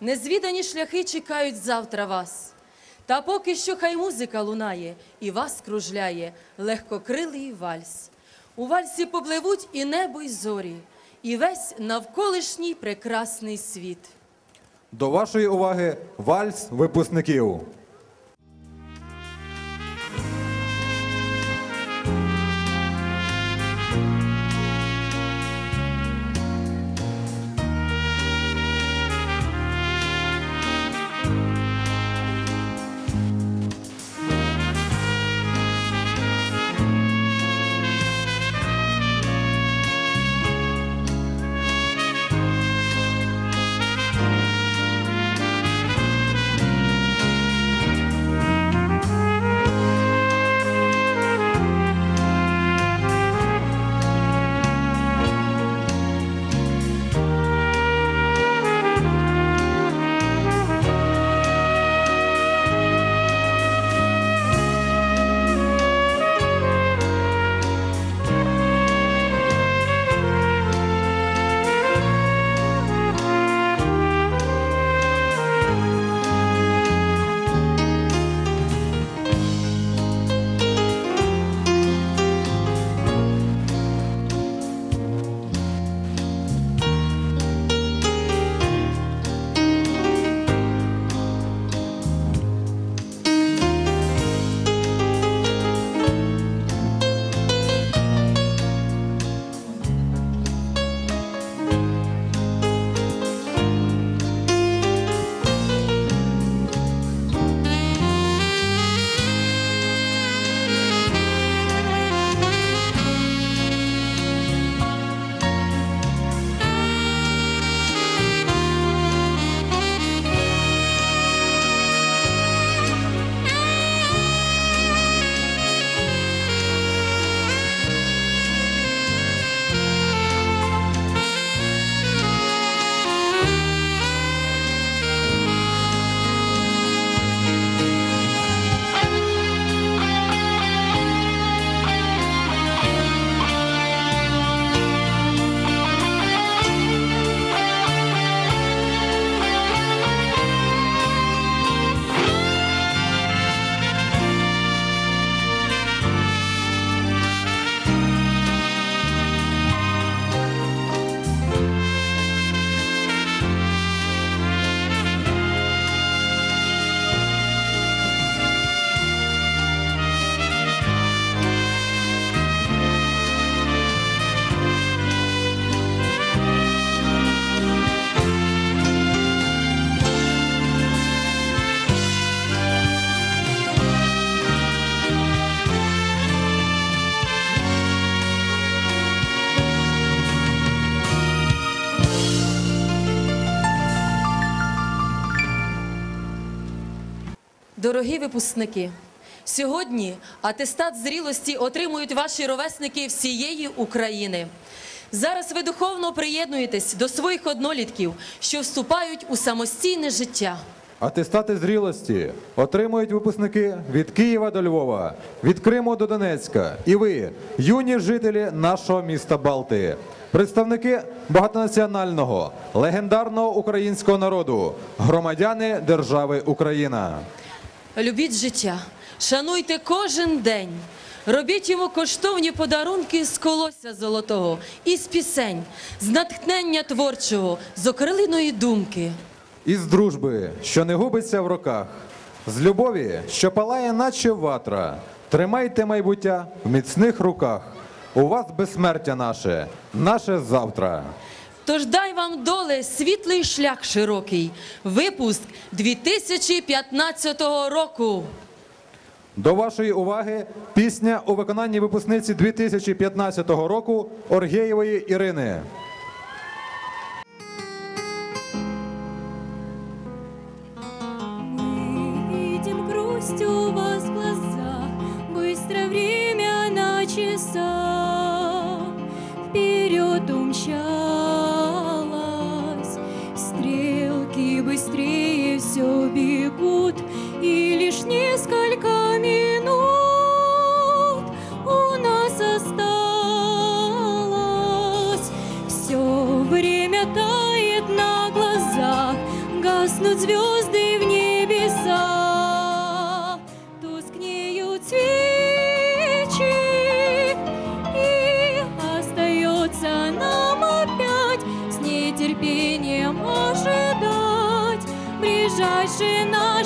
Незвідані шляхи чекають завтра вас. Та поки що хай музика лунає і вас кружляє легкокрилий вальс. У вальсі попливуть і небо, й зорі, і весь навколишній прекрасний світ. До вашої уваги вальс випускників. Дорогі випускники, сьогодні атестат зрілості отримують ваші ровесники всієї України. Зараз ви духовно приєднуєтесь до своїх однолітків, що вступають у самостійне життя. Атестати зрілості отримують випускники від Києва до Львова, від Криму до Донецька. І ви, юні жителі нашого міста Балти, представники багатонаціонального, легендарного українського народу, громадяни держави Україна. Любіть життя, шануйте кожен день. Робіть йому коштовні подарунки з колосся золотого, із пісень, з натхнення творчого, з окрилиної думки. Із дружби, що не губиться в роках, з любові, що палає, наче ватра. Тримайте майбуття в міцних руках. У вас безсмертя наше, наше завтра. Тож дай вам доле світлий шлях широкий. Випуск 2015 року. До вашої уваги пісня у виконанні випускниці 2015 року Оргєєвої Ірини. У вас в глазах, быстро время на часах вперед умчалось, быстрее все бегут, и лишь несколько минут у нас осталось. Все время тает на глазах, гаснут звезды しな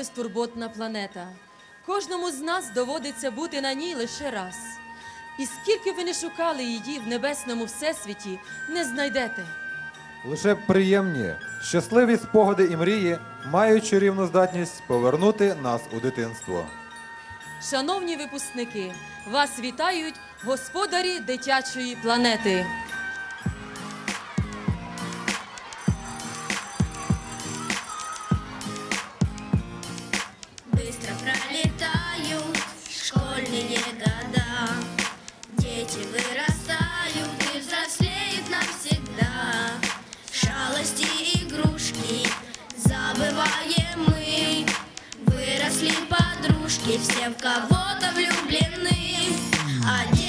безтурботна планета. Кожному з нас доводиться бути на ній лише раз. І скільки ви не шукали її в небесному всесвіті, не знайдете. Лише приємні, щасливі спогади і мрії мають чарівну здатність повернути нас у дитинство. Шановні випускники, вас вітають господарі дитячої планети. школьные года. Дети вырастают и взрослеют навсегда. Шалости, игрушки забываем мы. Выросли подружки, все в кого-то влюблены. Один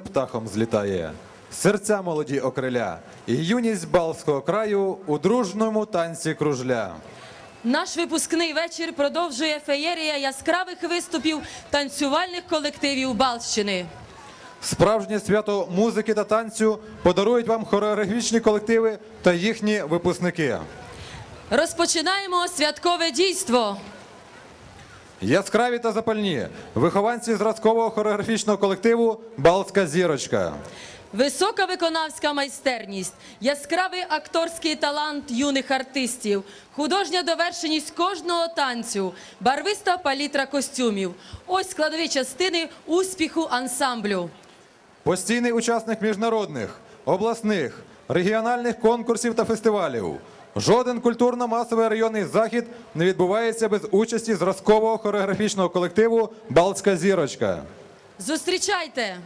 Птахом злітає, серця молоді окриля, і юність Балського краю у дружному танці кружля. Наш випускний вечір продовжує феєрія яскравих виступів танцювальних колективів Балщини. Справжнє свято музики та танцю подарують вам хореографічні колективи та їхні випускники. Розпочинаємо святкове дійство. Яскраві та запальні вихованці зразкового хореографічного колективу Балтська зірочка. Висока виконавська майстерність, яскравий акторський талант юних артистів, художня довершеність кожного танцю, барвиста палітра костюмів. Ось складові частини успіху ансамблю. Постійний учасник міжнародних, обласних, регіональних конкурсів та фестивалів. Жоден культурно-масовий районний захід не відбувається без участі зразкового хореографічного колективу Балтська зірочка. Зустрічайте!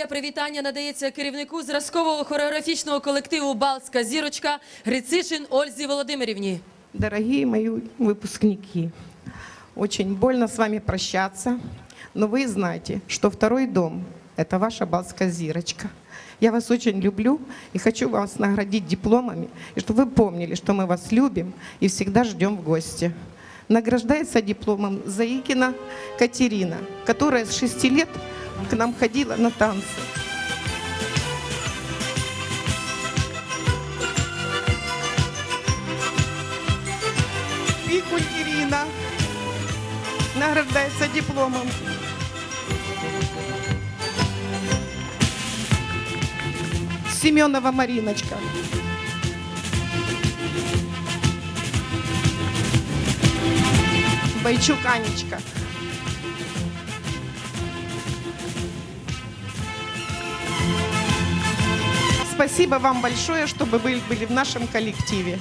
для привітання надається керівнику зразкового хореографічного колективу Балтська зірочка Грицишин Ользі Володимирівні. Дорогие мои выпускники, очень больно с вами прощаться, но вы знаете, что второй дом – это ваша Балтская зирочка. Я вас очень люблю и хочу вас наградить дипломами, и чтобы вы помнили, что мы вас любим и всегда ждем в гости. Награждается дипломом Заикина Катерина, которая с 6 лет к нам ходила на танцы. Викуль Ирина награждается дипломом. Семенова Мариночка. Бойчук Анечка. Спасибо вам большое, что вы были были в нашем коллективе.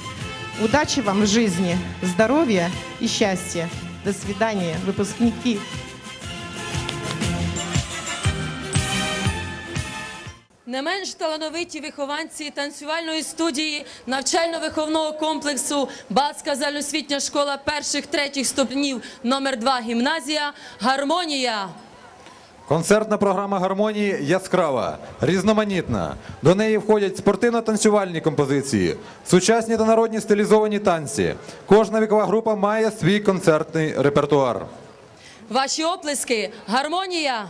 Удачи вам в жизни, здоровья и счастья. До свидания, выпускники. Не менш талановиті вихованці танцювальної студії навчально-виховного комплексу Балтська загальноосвітня школа перших третіх ступенів номер 2 гімназія Гармонія. Концертна програма гармонії яскрава, різноманітна. До неї входять спортивно-танцювальні композиції, сучасні та народні стилізовані танці. Кожна вікова група має свій концертний репертуар. Ваші оплески Гармонія.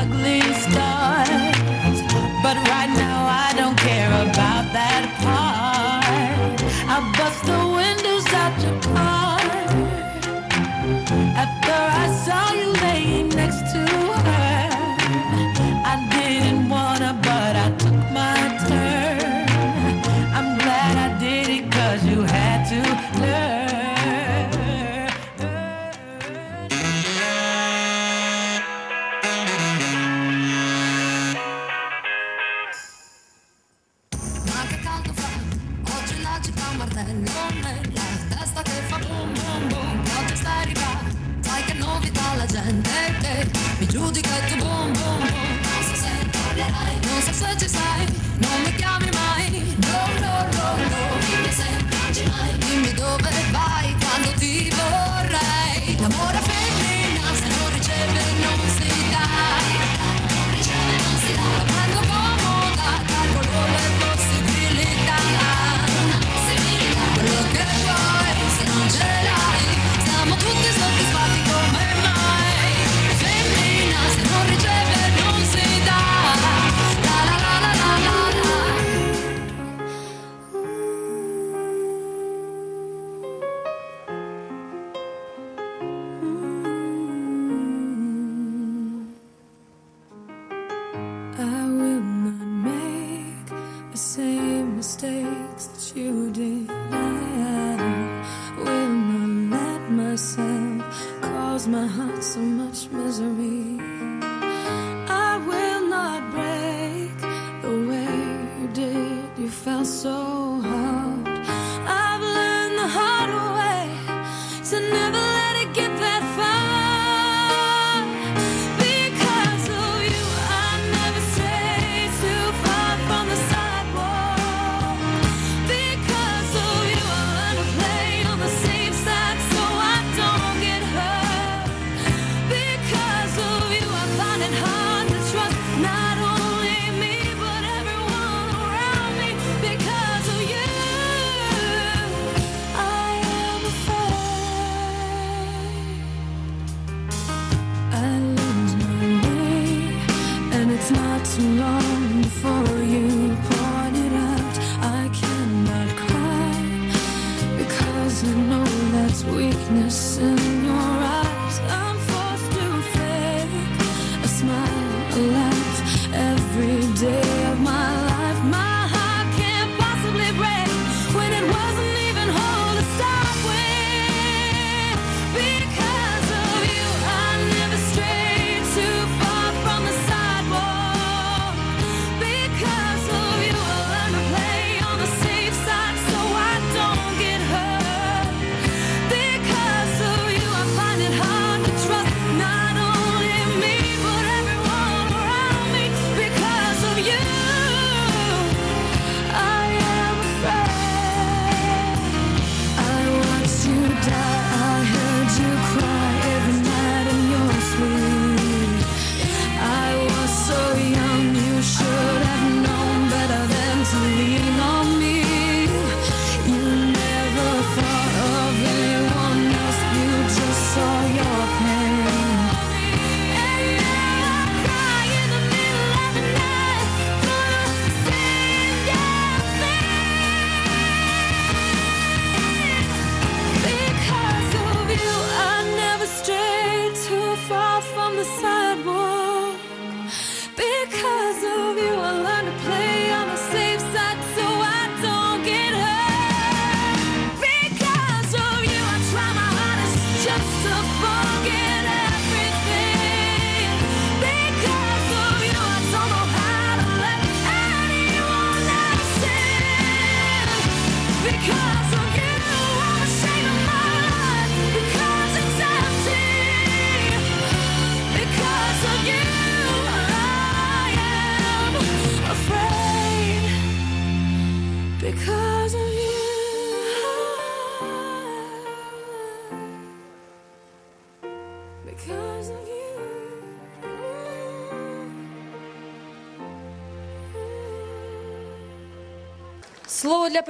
Ugly scars. But right now, I don't care about that part. I bust the windows out your car. After I saw you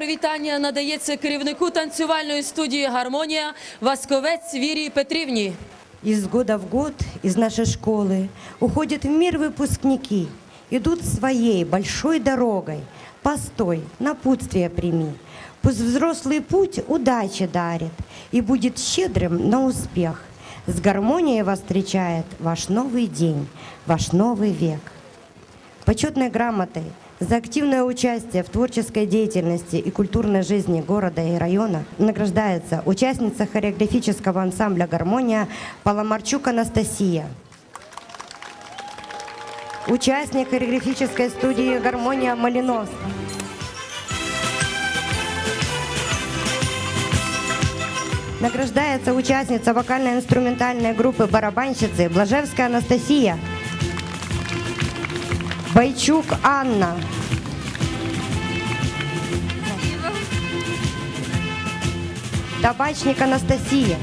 привітання надається керівнику танцювальної студії Гармонія Васковець Вірі Петрівні. Из года в год из нашей школы уходят в мир выпускники, идут своей большой дорогой. Постой, напутствие прими. Пусть взрослый путь удачи дарит и будет щедрым на успех. С гармонией вас встречает ваш новый день, ваш новый век. Почетной грамотой – за активное участие в творческой деятельности и культурной жизни города и района награждается участница хореографического ансамбля «Гармония» Паломарчук Анастасия. Участник хореографической студии «Гармония» Малиновский. Награждается участница вокально-инструментальной группы «Барабанщицы» Блажевская Анастасия. Бойчук Анна. Табачник Анастасия.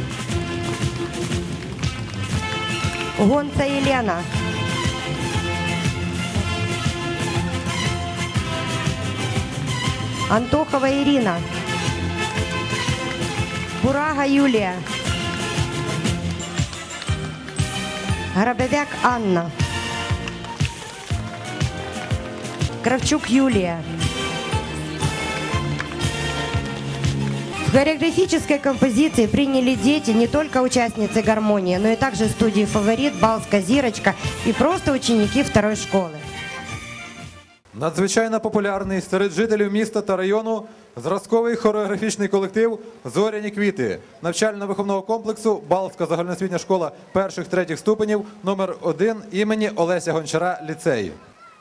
Гонца Елена. Антохова Ирина. Бурага Юлия. Грабовяк Анна. Кравчук Юлия. В хореографической композиции приняли дети не только участницы гармонии, но и также студии «Фаворит», «Балтська Зірочка» и просто ученики второй школы. Надзвичайно популярний серед жителів міста та району зразковий хореографічний колектив Зоряні квіти навчально-виховного комплексу Балтська загальноосвітня школа перших третіх ступенів номер 1 імені Олеся Гончара ліцею.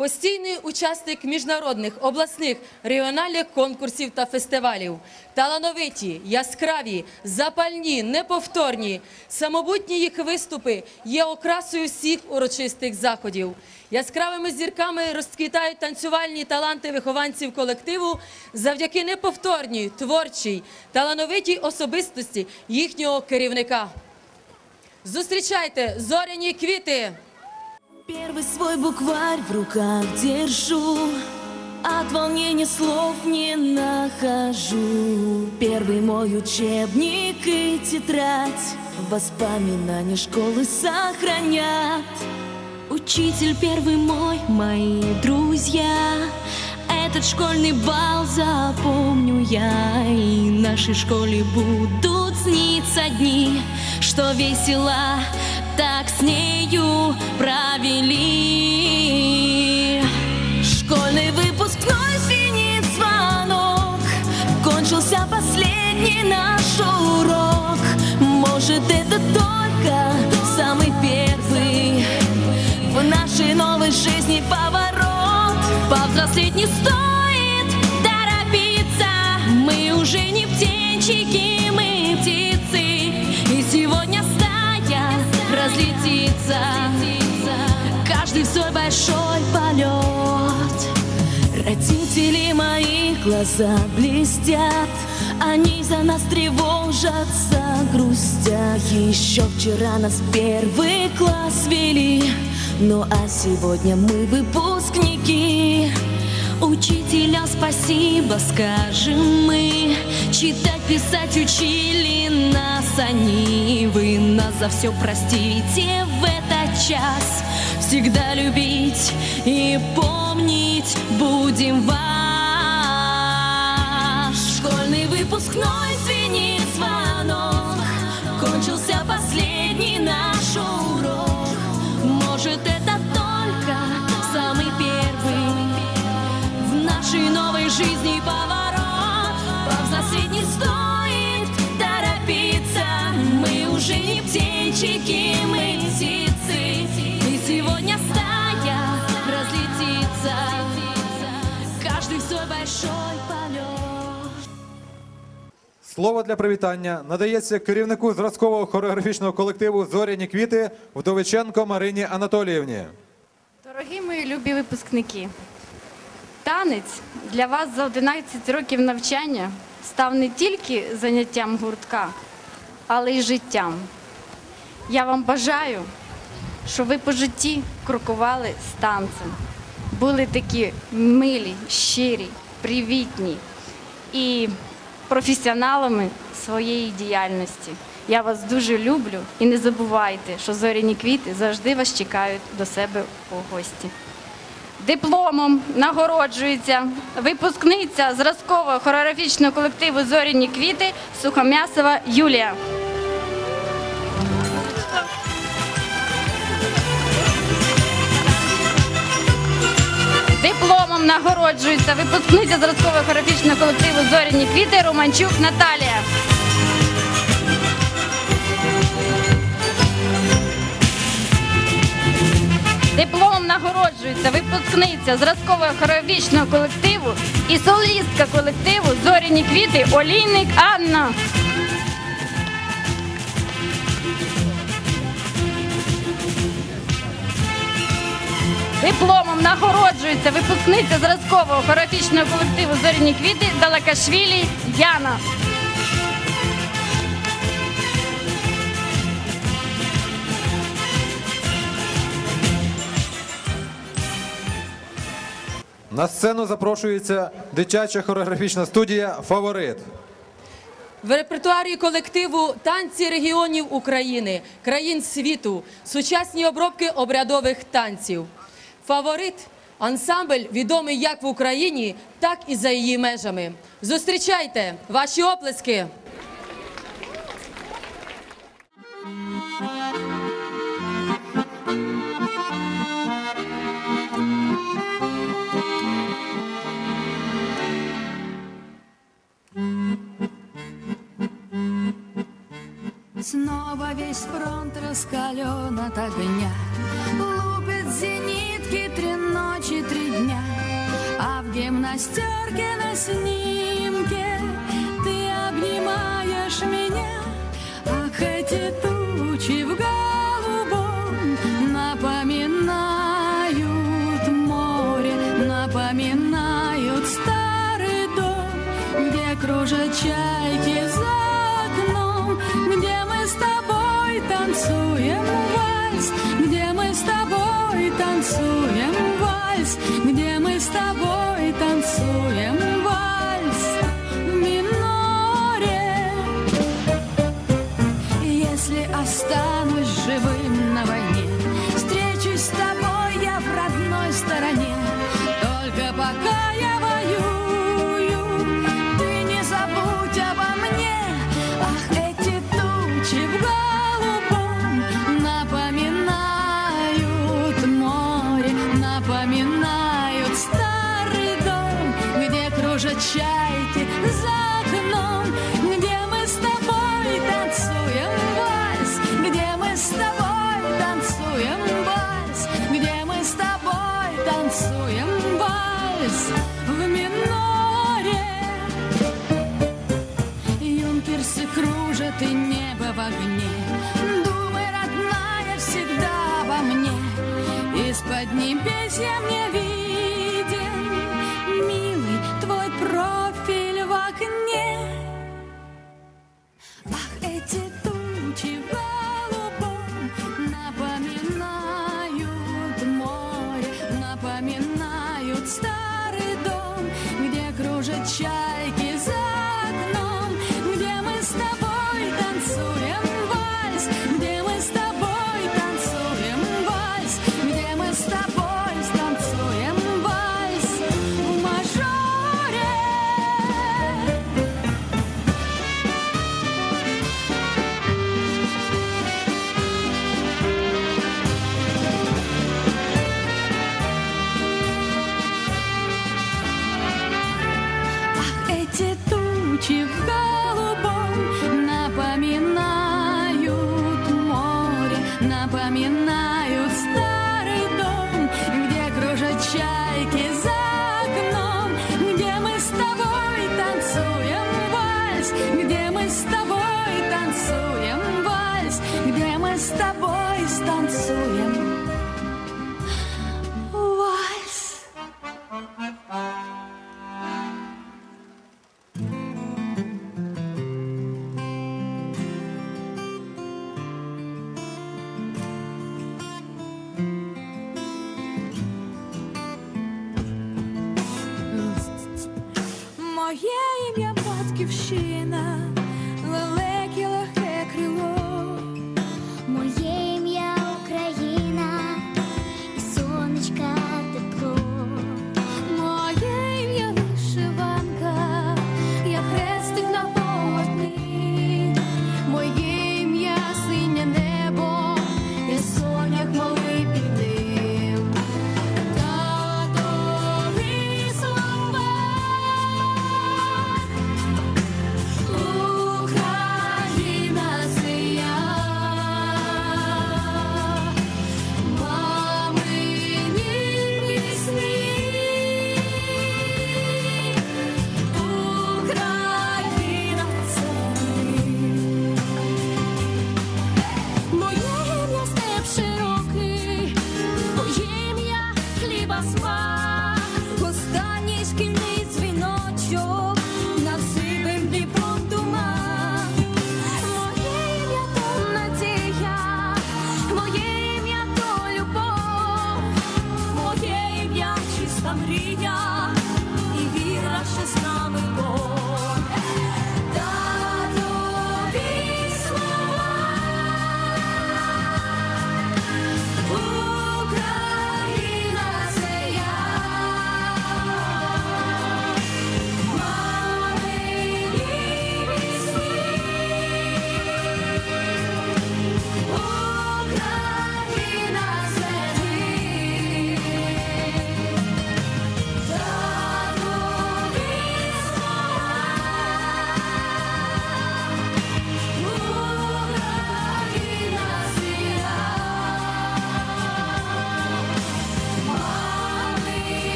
Постійний учасник міжнародних, обласних, регіональних конкурсів та фестивалів. Талановиті, яскраві, запальні, неповторні. Самобутні їх виступи є окрасою всіх урочистих заходів. Яскравими зірками розквітають танцювальні таланти вихованців колективу завдяки неповторній, творчій, талановитій особистості їхнього керівника. Зустрічайте зоряні квіти! Первый свой букварь в руках держу. От волнения слов не нахожу. Первый мой учебник и тетрадь. Воспоминания школы сохранят. Учитель первый мой, мои друзья. Этот школьный бал запомню я. И нашей школе будут сниться дни Что весело так с нею провели. Школьный выпускной звенит звонок Кончился последний наш урок. Может это только самый первый В нашей новой жизни поворот. Повзрослеть не стоит торопиться Мы уже не птенчики, Каждый в свой большой полет. Родители мои глаза блестят Они за нас тревожатся, грустя Еще вчера нас первый класс вели Ну а сегодня мы выпускники. Учителя спасибо скажем мы Читать, писать учили нас они Вы нас за все простите в этот час Всегда любить и помнить будем вас Школьный выпускной звенит звонок Кончился последний наш урок. Может это только самый первый. В нашей новой жизни поворот. Повзрослеть не стоит торопиться. Мы уже не птенчики, Слово для привітання надається керівнику зразкового хореографічного колективу Зоряні квіти Вдовиченко Марині Анатоліївні. Дорогі мої любі випускники, танець для вас за 11 років навчання став не тільки заняттям гуртка, але й життям. Я вам бажаю, щоб ви по житті крокували з танцем, були такі милі, щирі, привітні і професіоналами своєї діяльності. Я вас дуже люблю і не забувайте, що зоряні квіти завжди вас чекають до себе у гості. Дипломом нагороджується випускниця зразкового хореографічного колективу Зоряні квіти Сухом'ясова Юлія. Дипломом нагороджується випускниця зразкового хореографічного колективу Зоряні квіти Романчук Наталія. Дипломом нагороджується випускниця зразкового хореографічного колективу і солістка колективу Зоряні квіти Олійник Анна. Дипломом нагороджується випускниця зразкового хореографічного колективу Зоряні квіти Далакашвілі Яна. На сцену запрошується дитяча хореографічна студія Фаворит. В репертуарі колективу танці регіонів України, країн світу, сучасні обробки обрядових танців. Фаворит ансамбль відомий як в Україні, так і за її межами. Зустрічайте ваші оплески. Снова весь фронт раскален от огня, лупит зенит прогулки три ночи, три дня, а в гимнастерке на снимке Всем спадківщини.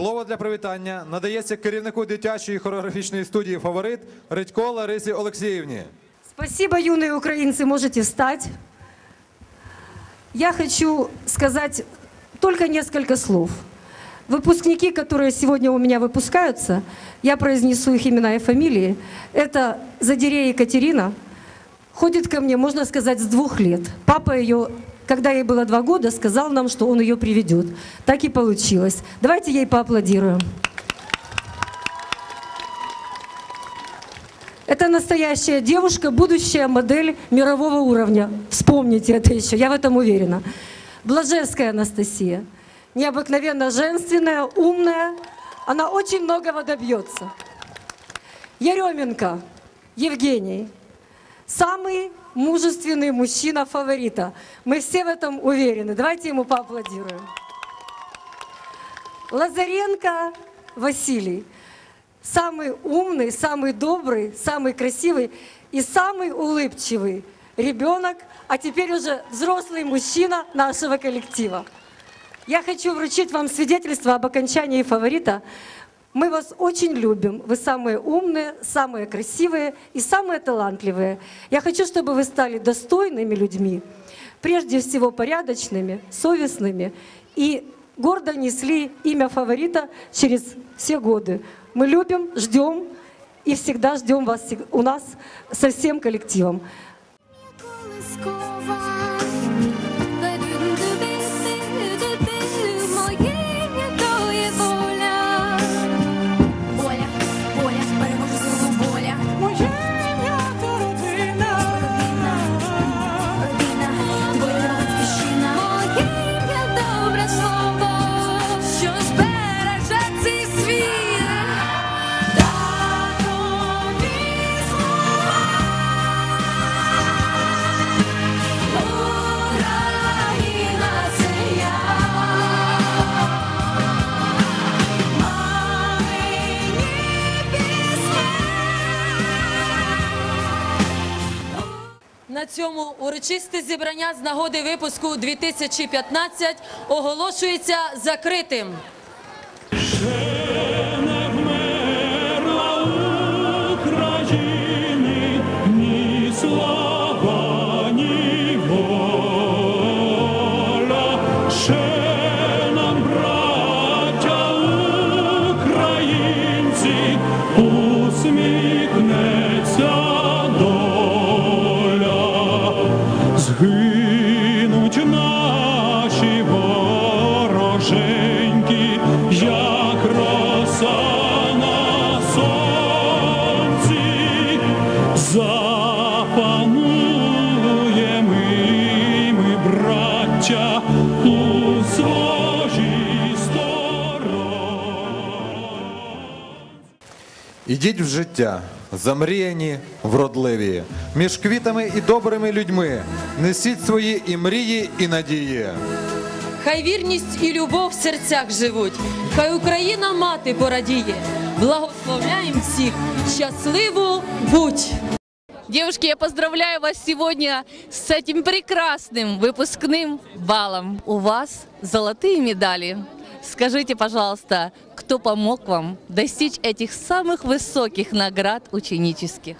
Слово для привітання надається керівнику дитячої хореографічної студії Фаворит Редько Ларисі Олексіївні. Спасибо, юные украинцы, можете встать. Я хочу сказать только несколько слов. Выпускники, которые сегодня у меня выпускаются, я произнесу их имена и фамилии. Это Задирея Екатерина, ходит ко мне, можно сказать, с двух лет. Папа ее, когда ей было два года, сказал нам, что он ее приведет. Так и получилось. Давайте ей поаплодируем. Это настоящая девушка, будущая модель мирового уровня. Вспомните это еще, я в этом уверена. Блажевская Анастасия. Необыкновенно женственная, умная. Она очень многого добьется. Еременко Евгений. Самый мужественный мужчина фаворита. Мы все в этом уверены. Давайте ему поаплодируем. Лазаренко Василий. Самый умный, самый добрый, самый красивый и самый улыбчивый ребенок, а теперь уже взрослый мужчина нашего коллектива. Я хочу вручить вам свидетельство об окончании фаворита. Мы вас очень любим. Вы самые умные, самые красивые и самые талантливые. Я хочу, чтобы вы стали достойными людьми, прежде всего порядочными, совестными и гордо несли имя фаворита через все годы. Мы любим, ждем и всегда ждем вас у нас со всем коллективом. Моєю На цьому урочисте зібрання з нагоди випуску 2015 оголошується закритим. України ні слава, Ідіть в життя, замріяні, вродливі, між квітами і добрими людьми. Несіть свої і мрії, і надії. Хай вірність і любов в серцях живуть, хай Україна мати порадіє. Благословляємо всіх, щасливу будь! Девушки, я поздравляю вас сегодня с этим прекрасным выпускным балом. У вас золотые медали. Скажите, пожалуйста, кто помог вам достичь этих самых высоких наград ученических?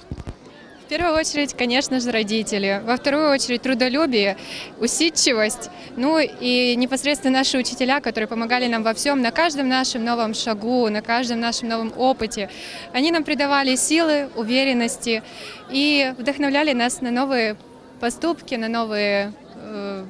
В первую очередь, конечно же, родители. Во вторую очередь, трудолюбие, усидчивость. Ну и непосредственно наши учителя, которые помогали нам во всем, на каждом нашем новом шагу, на каждом нашем новом опыте. Они нам придавали силы, уверенности и вдохновляли нас на новые поступки, на новые э,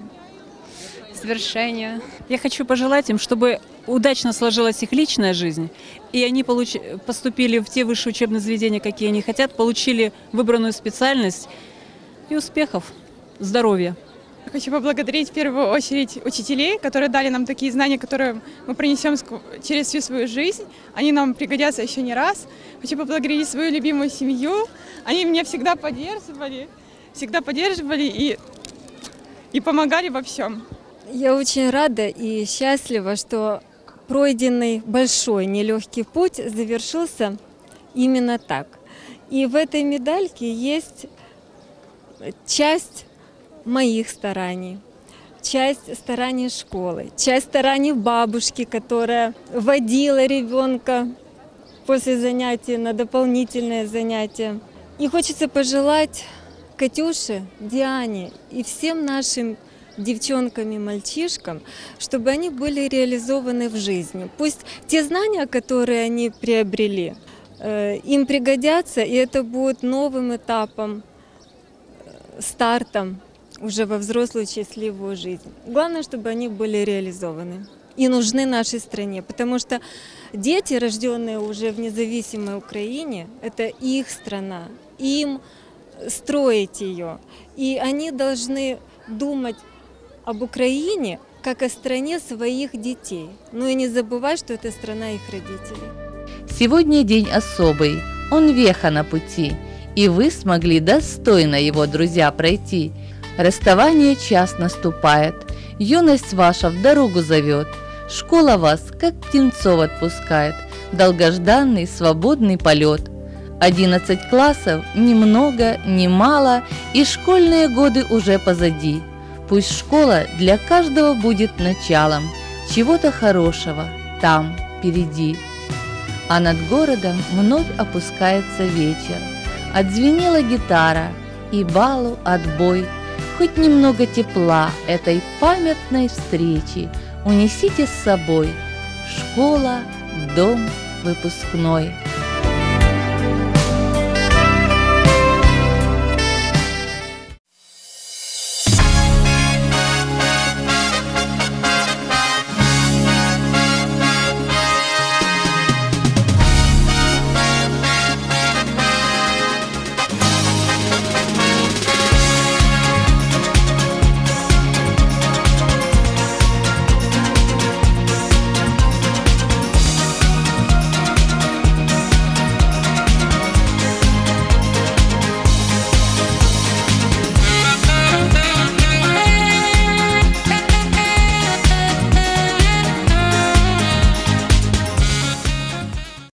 свершения. Я хочу пожелать им, чтобы удачно сложилась их личная жизнь, и они получ- поступили в те высшие учебные заведения, какие они хотят, получили выбранную специальность и успехов, здоровья. Хочу поблагодарить в первую очередь учителей, которые дали нам такие знания, которые мы принесем через всю свою жизнь. Они нам пригодятся еще не раз. Хочу поблагодарить свою любимую семью. Они меня всегда поддерживали, всегда поддерживали и, и помогали во всем. Я очень рада и счастлива, что пройденный большой нелегкий путь завершился именно так. И в этой медальке есть часть моих стараний, часть стараний школы, часть стараний бабушки, которая водила ребенка после занятий на дополнительные занятия. И хочется пожелать Катюше, Диане и всем нашим девчонкам и мальчишкам, чтобы они были реализованы в жизни. Пусть те знания, которые они приобрели, э, им пригодятся, и это будет новым этапом, э, стартом уже во взрослую счастливую жизнь. Главное, чтобы они были реализованы и нужны нашей стране, потому что дети, рожденные уже в независимой Украине, это их страна, им строить ее. И они должны думать об Украине как о стране своих детей. Ну и не забывать, что это страна их родителей. Сегодня день особый, он веха на пути, и вы смогли достойно его, друзья, пройти. Расставание час наступает, юность ваша в дорогу зовет, школа вас, как птенцов отпускает, долгожданный свободный полет. 11 классов ни много, ни мало, и школьные годы уже позади. Пусть школа для каждого будет началом чего-то хорошего там, впереди. А над городом вновь опускается вечер. Отзвенела гитара, и балу отбой. Хоть немного тепла этой памятной встречи унесите с собой. Школа, дом выпускной.